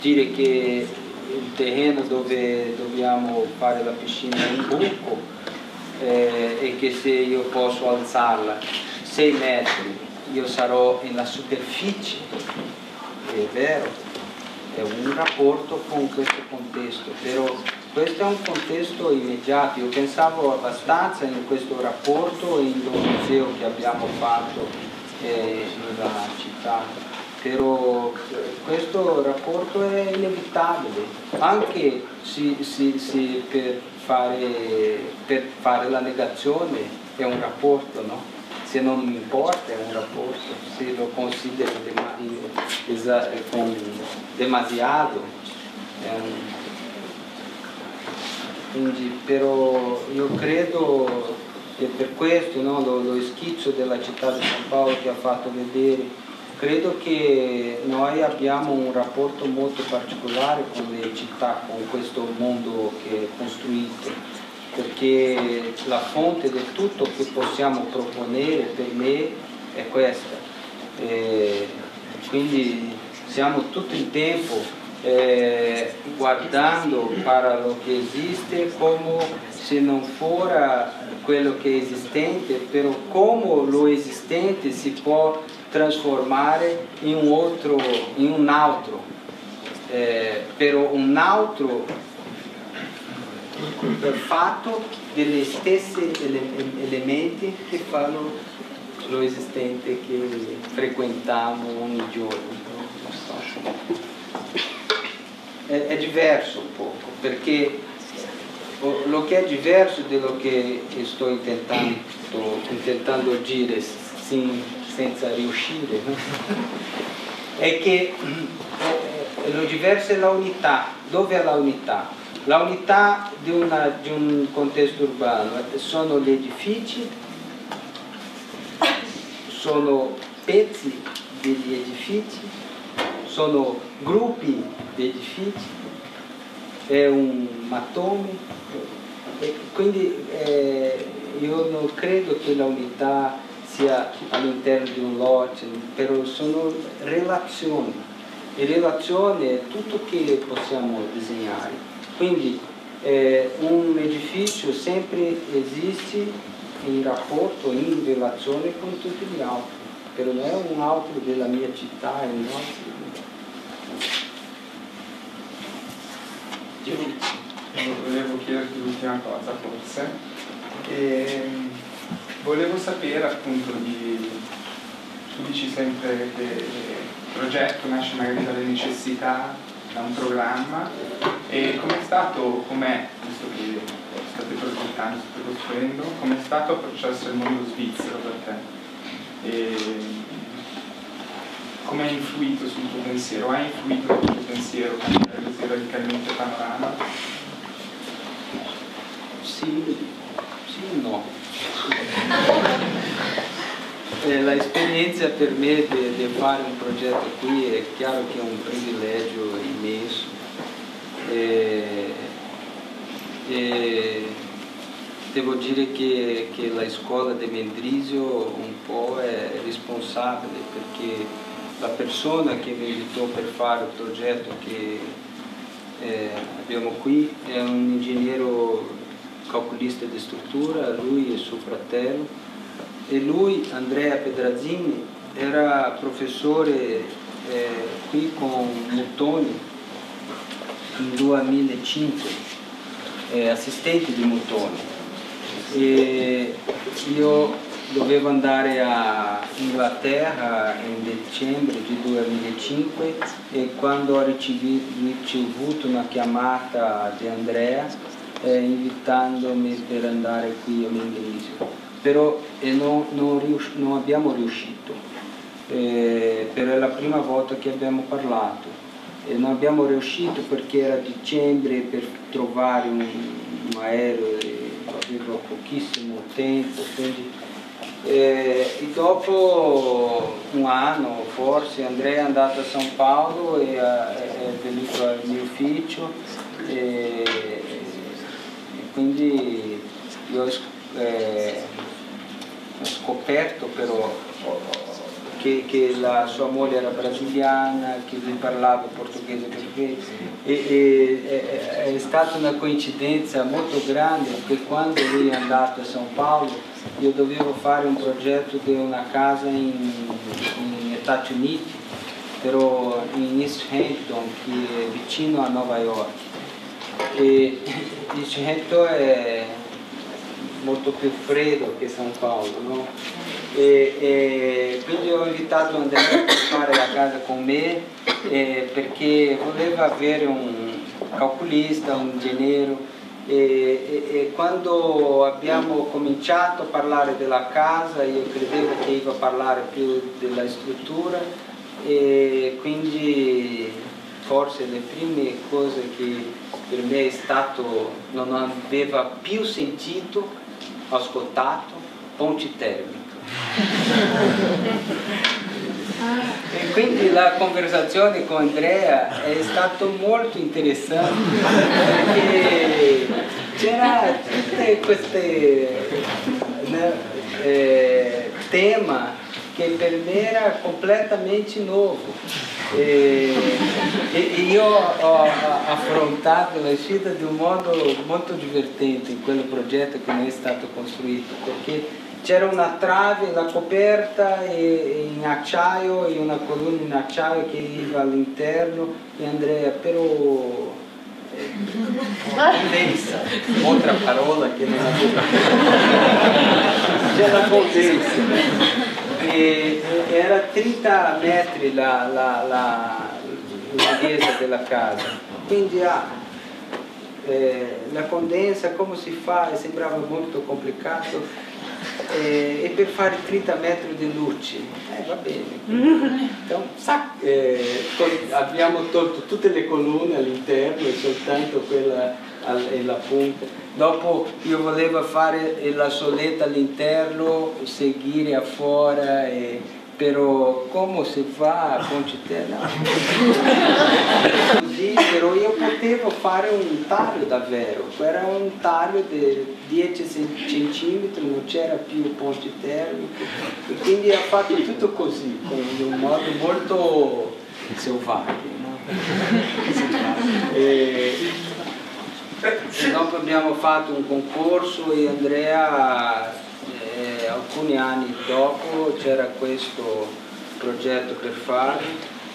dire che il terreno dove dobbiamo fare la piscina è un buco eh, e che se io posso alzarla 6 metri io sarò nella superficie, è vero, è un rapporto con questo contesto, però questo è un contesto immediato, io pensavo abbastanza in questo rapporto in un museo che abbiamo fatto eh, nella città però questo rapporto è inevitabile, anche se, se, se per, fare, per, fare, la negazione è un rapporto, no? Se non mi importa è un rapporto, se lo considero dema con demasiado. Quindi, però io credo che per questo no, lo, lo schizzo della città di San Paolo che ha fatto vedere Credo che noi abbiamo un rapporto molto particolare con le città, con questo mondo che è costruito, perché la fonte di tutto che possiamo proponere per me è questa. E quindi siamo tutto il tempo eh, guardando para lo che esiste come se non fosse quello che è esistente, però come lo esistente si può trasformare in un altro, in un altro. Eh, però un altro fatto delle stesse ele elementi che fanno lo esistente che frequentiamo ogni giorno. È, è diverso un poco, perché lo che è diverso di quello che sto intentando, intentando dire sin senza riuscire, è che lo diverso è la unità. Dove è la unità? La unità di, una, di un contesto urbano sono gli edifici, sono pezzi degli edifici, sono gruppi di edifici, è un mattone. E quindi eh, io non credo che la unità sia all'interno di un lote, però sono relazioni e relazioni è tutto che possiamo disegnare. Quindi eh, un edificio sempre esiste in rapporto, in relazione con tutti gli altri, però non è un altro della mia città, è un altro. Volevo chiederti l'ultima cosa forse. E ehm, volevo sapere appunto di, tu dici sempre che il progetto nasce magari dalle necessità, da un programma e com'è stato, com'è, visto che state progettando, state costruendo, com'è stato approcciarsi al mondo svizzero per te? E come ha influito sul tuo pensiero? Ha influito sul tuo pensiero cambiare così radicalmente il panorama? Sì, sì no. Eh, l'esperienza per me di fare un progetto qui è chiaro che è un privilegio immenso. E, e devo dire che, che, la scuola di Mendrisio un po' è responsabile perché la persona che mi invitò per fare il progetto che eh, abbiamo qui è un ingegnere calcolista di struttura, lui e suo fratello, e lui, Andrea Pedrazzini, era professore eh, qui con Muttoni nel 2005, eh, assistente di Muttoni. E io dovevo andare a Inghilterra in dicembre di 2005 e quando ho ricevuto una chiamata di Andrea eh, invitandomi per andare qui all'Inglesio. Però eh, non, non, rius- non, abbiamo riuscito, eh, però è la prima volta che abbiamo parlato. E non abbiamo riuscito perché era dicembre per trovare un, un aereo e avevo pochissimo tempo. Quindi, eh, e dopo un anno forse Andrea è andato a San Paolo e è venuto al mio ufficio e, quindi io eh, scoperto però che, che, la sua moglie era brasiliana, che lui parlava portoghese perché e, e, è stata una coincidenza molto grande perché quando lui è andato a São Paulo io dovevo fare un progetto di una casa in, in Stati Uniti, però in East Hampton, che è vicino a Nova York. E il Cento è molto più freddo che San Paolo, no? e, e, quindi ho invitato Andrea a fare la casa con me eh, perché voleva avere un calcolista, un ingegnere E, e, e, quando abbiamo cominciato a parlare della casa io credevo che iba a parlare più della struttura e quindi forse le prime cose che per me è stato non aveva più sentito ascoltato ponte termico e quindi la conversazione con Andrea è stata molto interessante perché c'era tutte queste eh, tema che per me era completamente nuovo e, e io ho affrontato la un modo molto divertente in quel progetto che mi è stato costruito perché c'era una trave, la coperta in acciaio e una colonna in acciaio che iva all'interno e Andrea però eh, condensa, altra parola che non avevo c'era condensa e, era 30 metri la, la, la, la della casa quindi ah, eh, la condensa come si fa sembrava molto complicato e, e, per fare 30 metri di luci, eh, va bene. Então, sac, eh, abbiamo tolto tutte le colonne all'interno e soltanto quella e la punta. Dopo io volevo fare la soletta all'interno, seguire a fuori e però come si fa a Pontiterra? Così, però io potevo fare un taglio davvero, era un taglio di 10 cm, non c'era più ponte termico e quindi ha fatto tutto così, in un modo molto selvaggio. No? e, e dopo abbiamo fatto un concorso e Andrea eh, alcuni anni dopo c'era questo progetto per fare,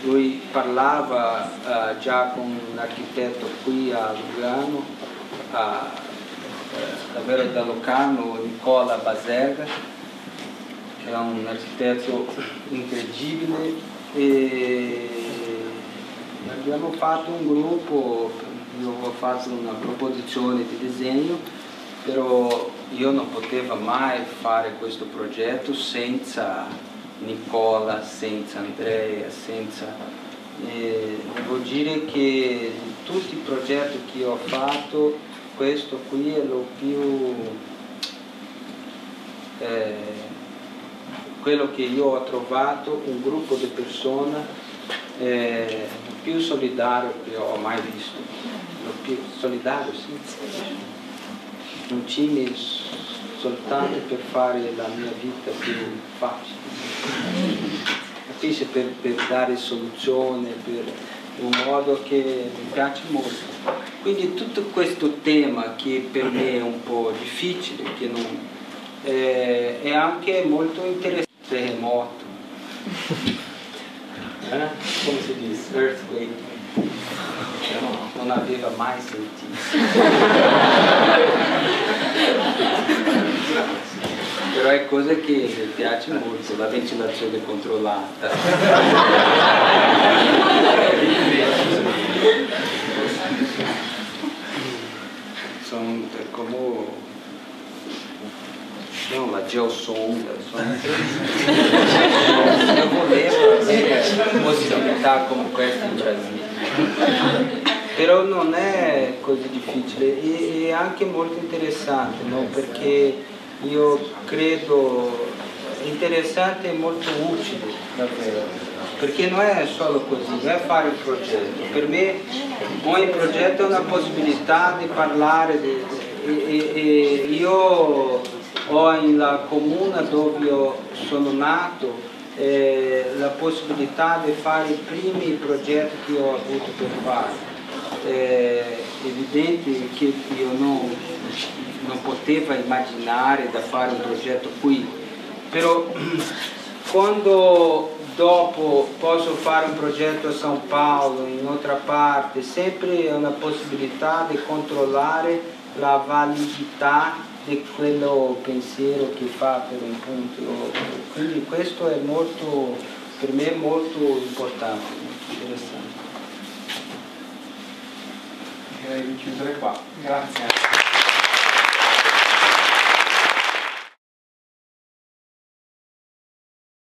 lui parlava eh, già con un architetto qui a Lugano, a, eh, davvero da Locarno, Nicola Baserga, che è un architetto incredibile. E abbiamo fatto un gruppo, io ho fatto una proposizione di disegno, però io non potevo mai fare questo progetto senza Nicola, senza Andrea, senza... Eh, devo dire che tutti i progetti che ho fatto questo qui è lo più eh, quello che io ho trovato un gruppo di persone eh, più solidario che ho mai visto più solidario sì un time soltanto per fare la mia vita più facile, capisci? Per, per dare soluzione, per un modo che mi piace molto. Quindi tutto questo tema che per me è un po' difficile, che non, eh, è anche molto interessante, terremoto, eh? come si dice? Earthquake non aveva mai sentito. Però è cosa che mi piace molto, la ventilazione controllata. Sono come não, la geosonda, eu volevo avere possibilità come questa in Brasile. Però non è così difficile e è anche molto interessante, no? perché io credo interessante e molto utile davvero, perché non è solo così, non è fare il progetto, per me ogni progetto è una possibilità di parlare di, e, e, e io ho nella comune dove sono nato eh, la possibilità di fare i primi progetti che ho avuto per fare. È evidente che io non, non potevo immaginare di fare un progetto qui, però quando dopo posso fare un progetto a São Paulo, in un'altra parte, sempre è una possibilità di controllare la validità di quello pensiero che fa per un punto. Quindi questo è molto, per me molto importante, interessante direi di chiudere qua. Grazie.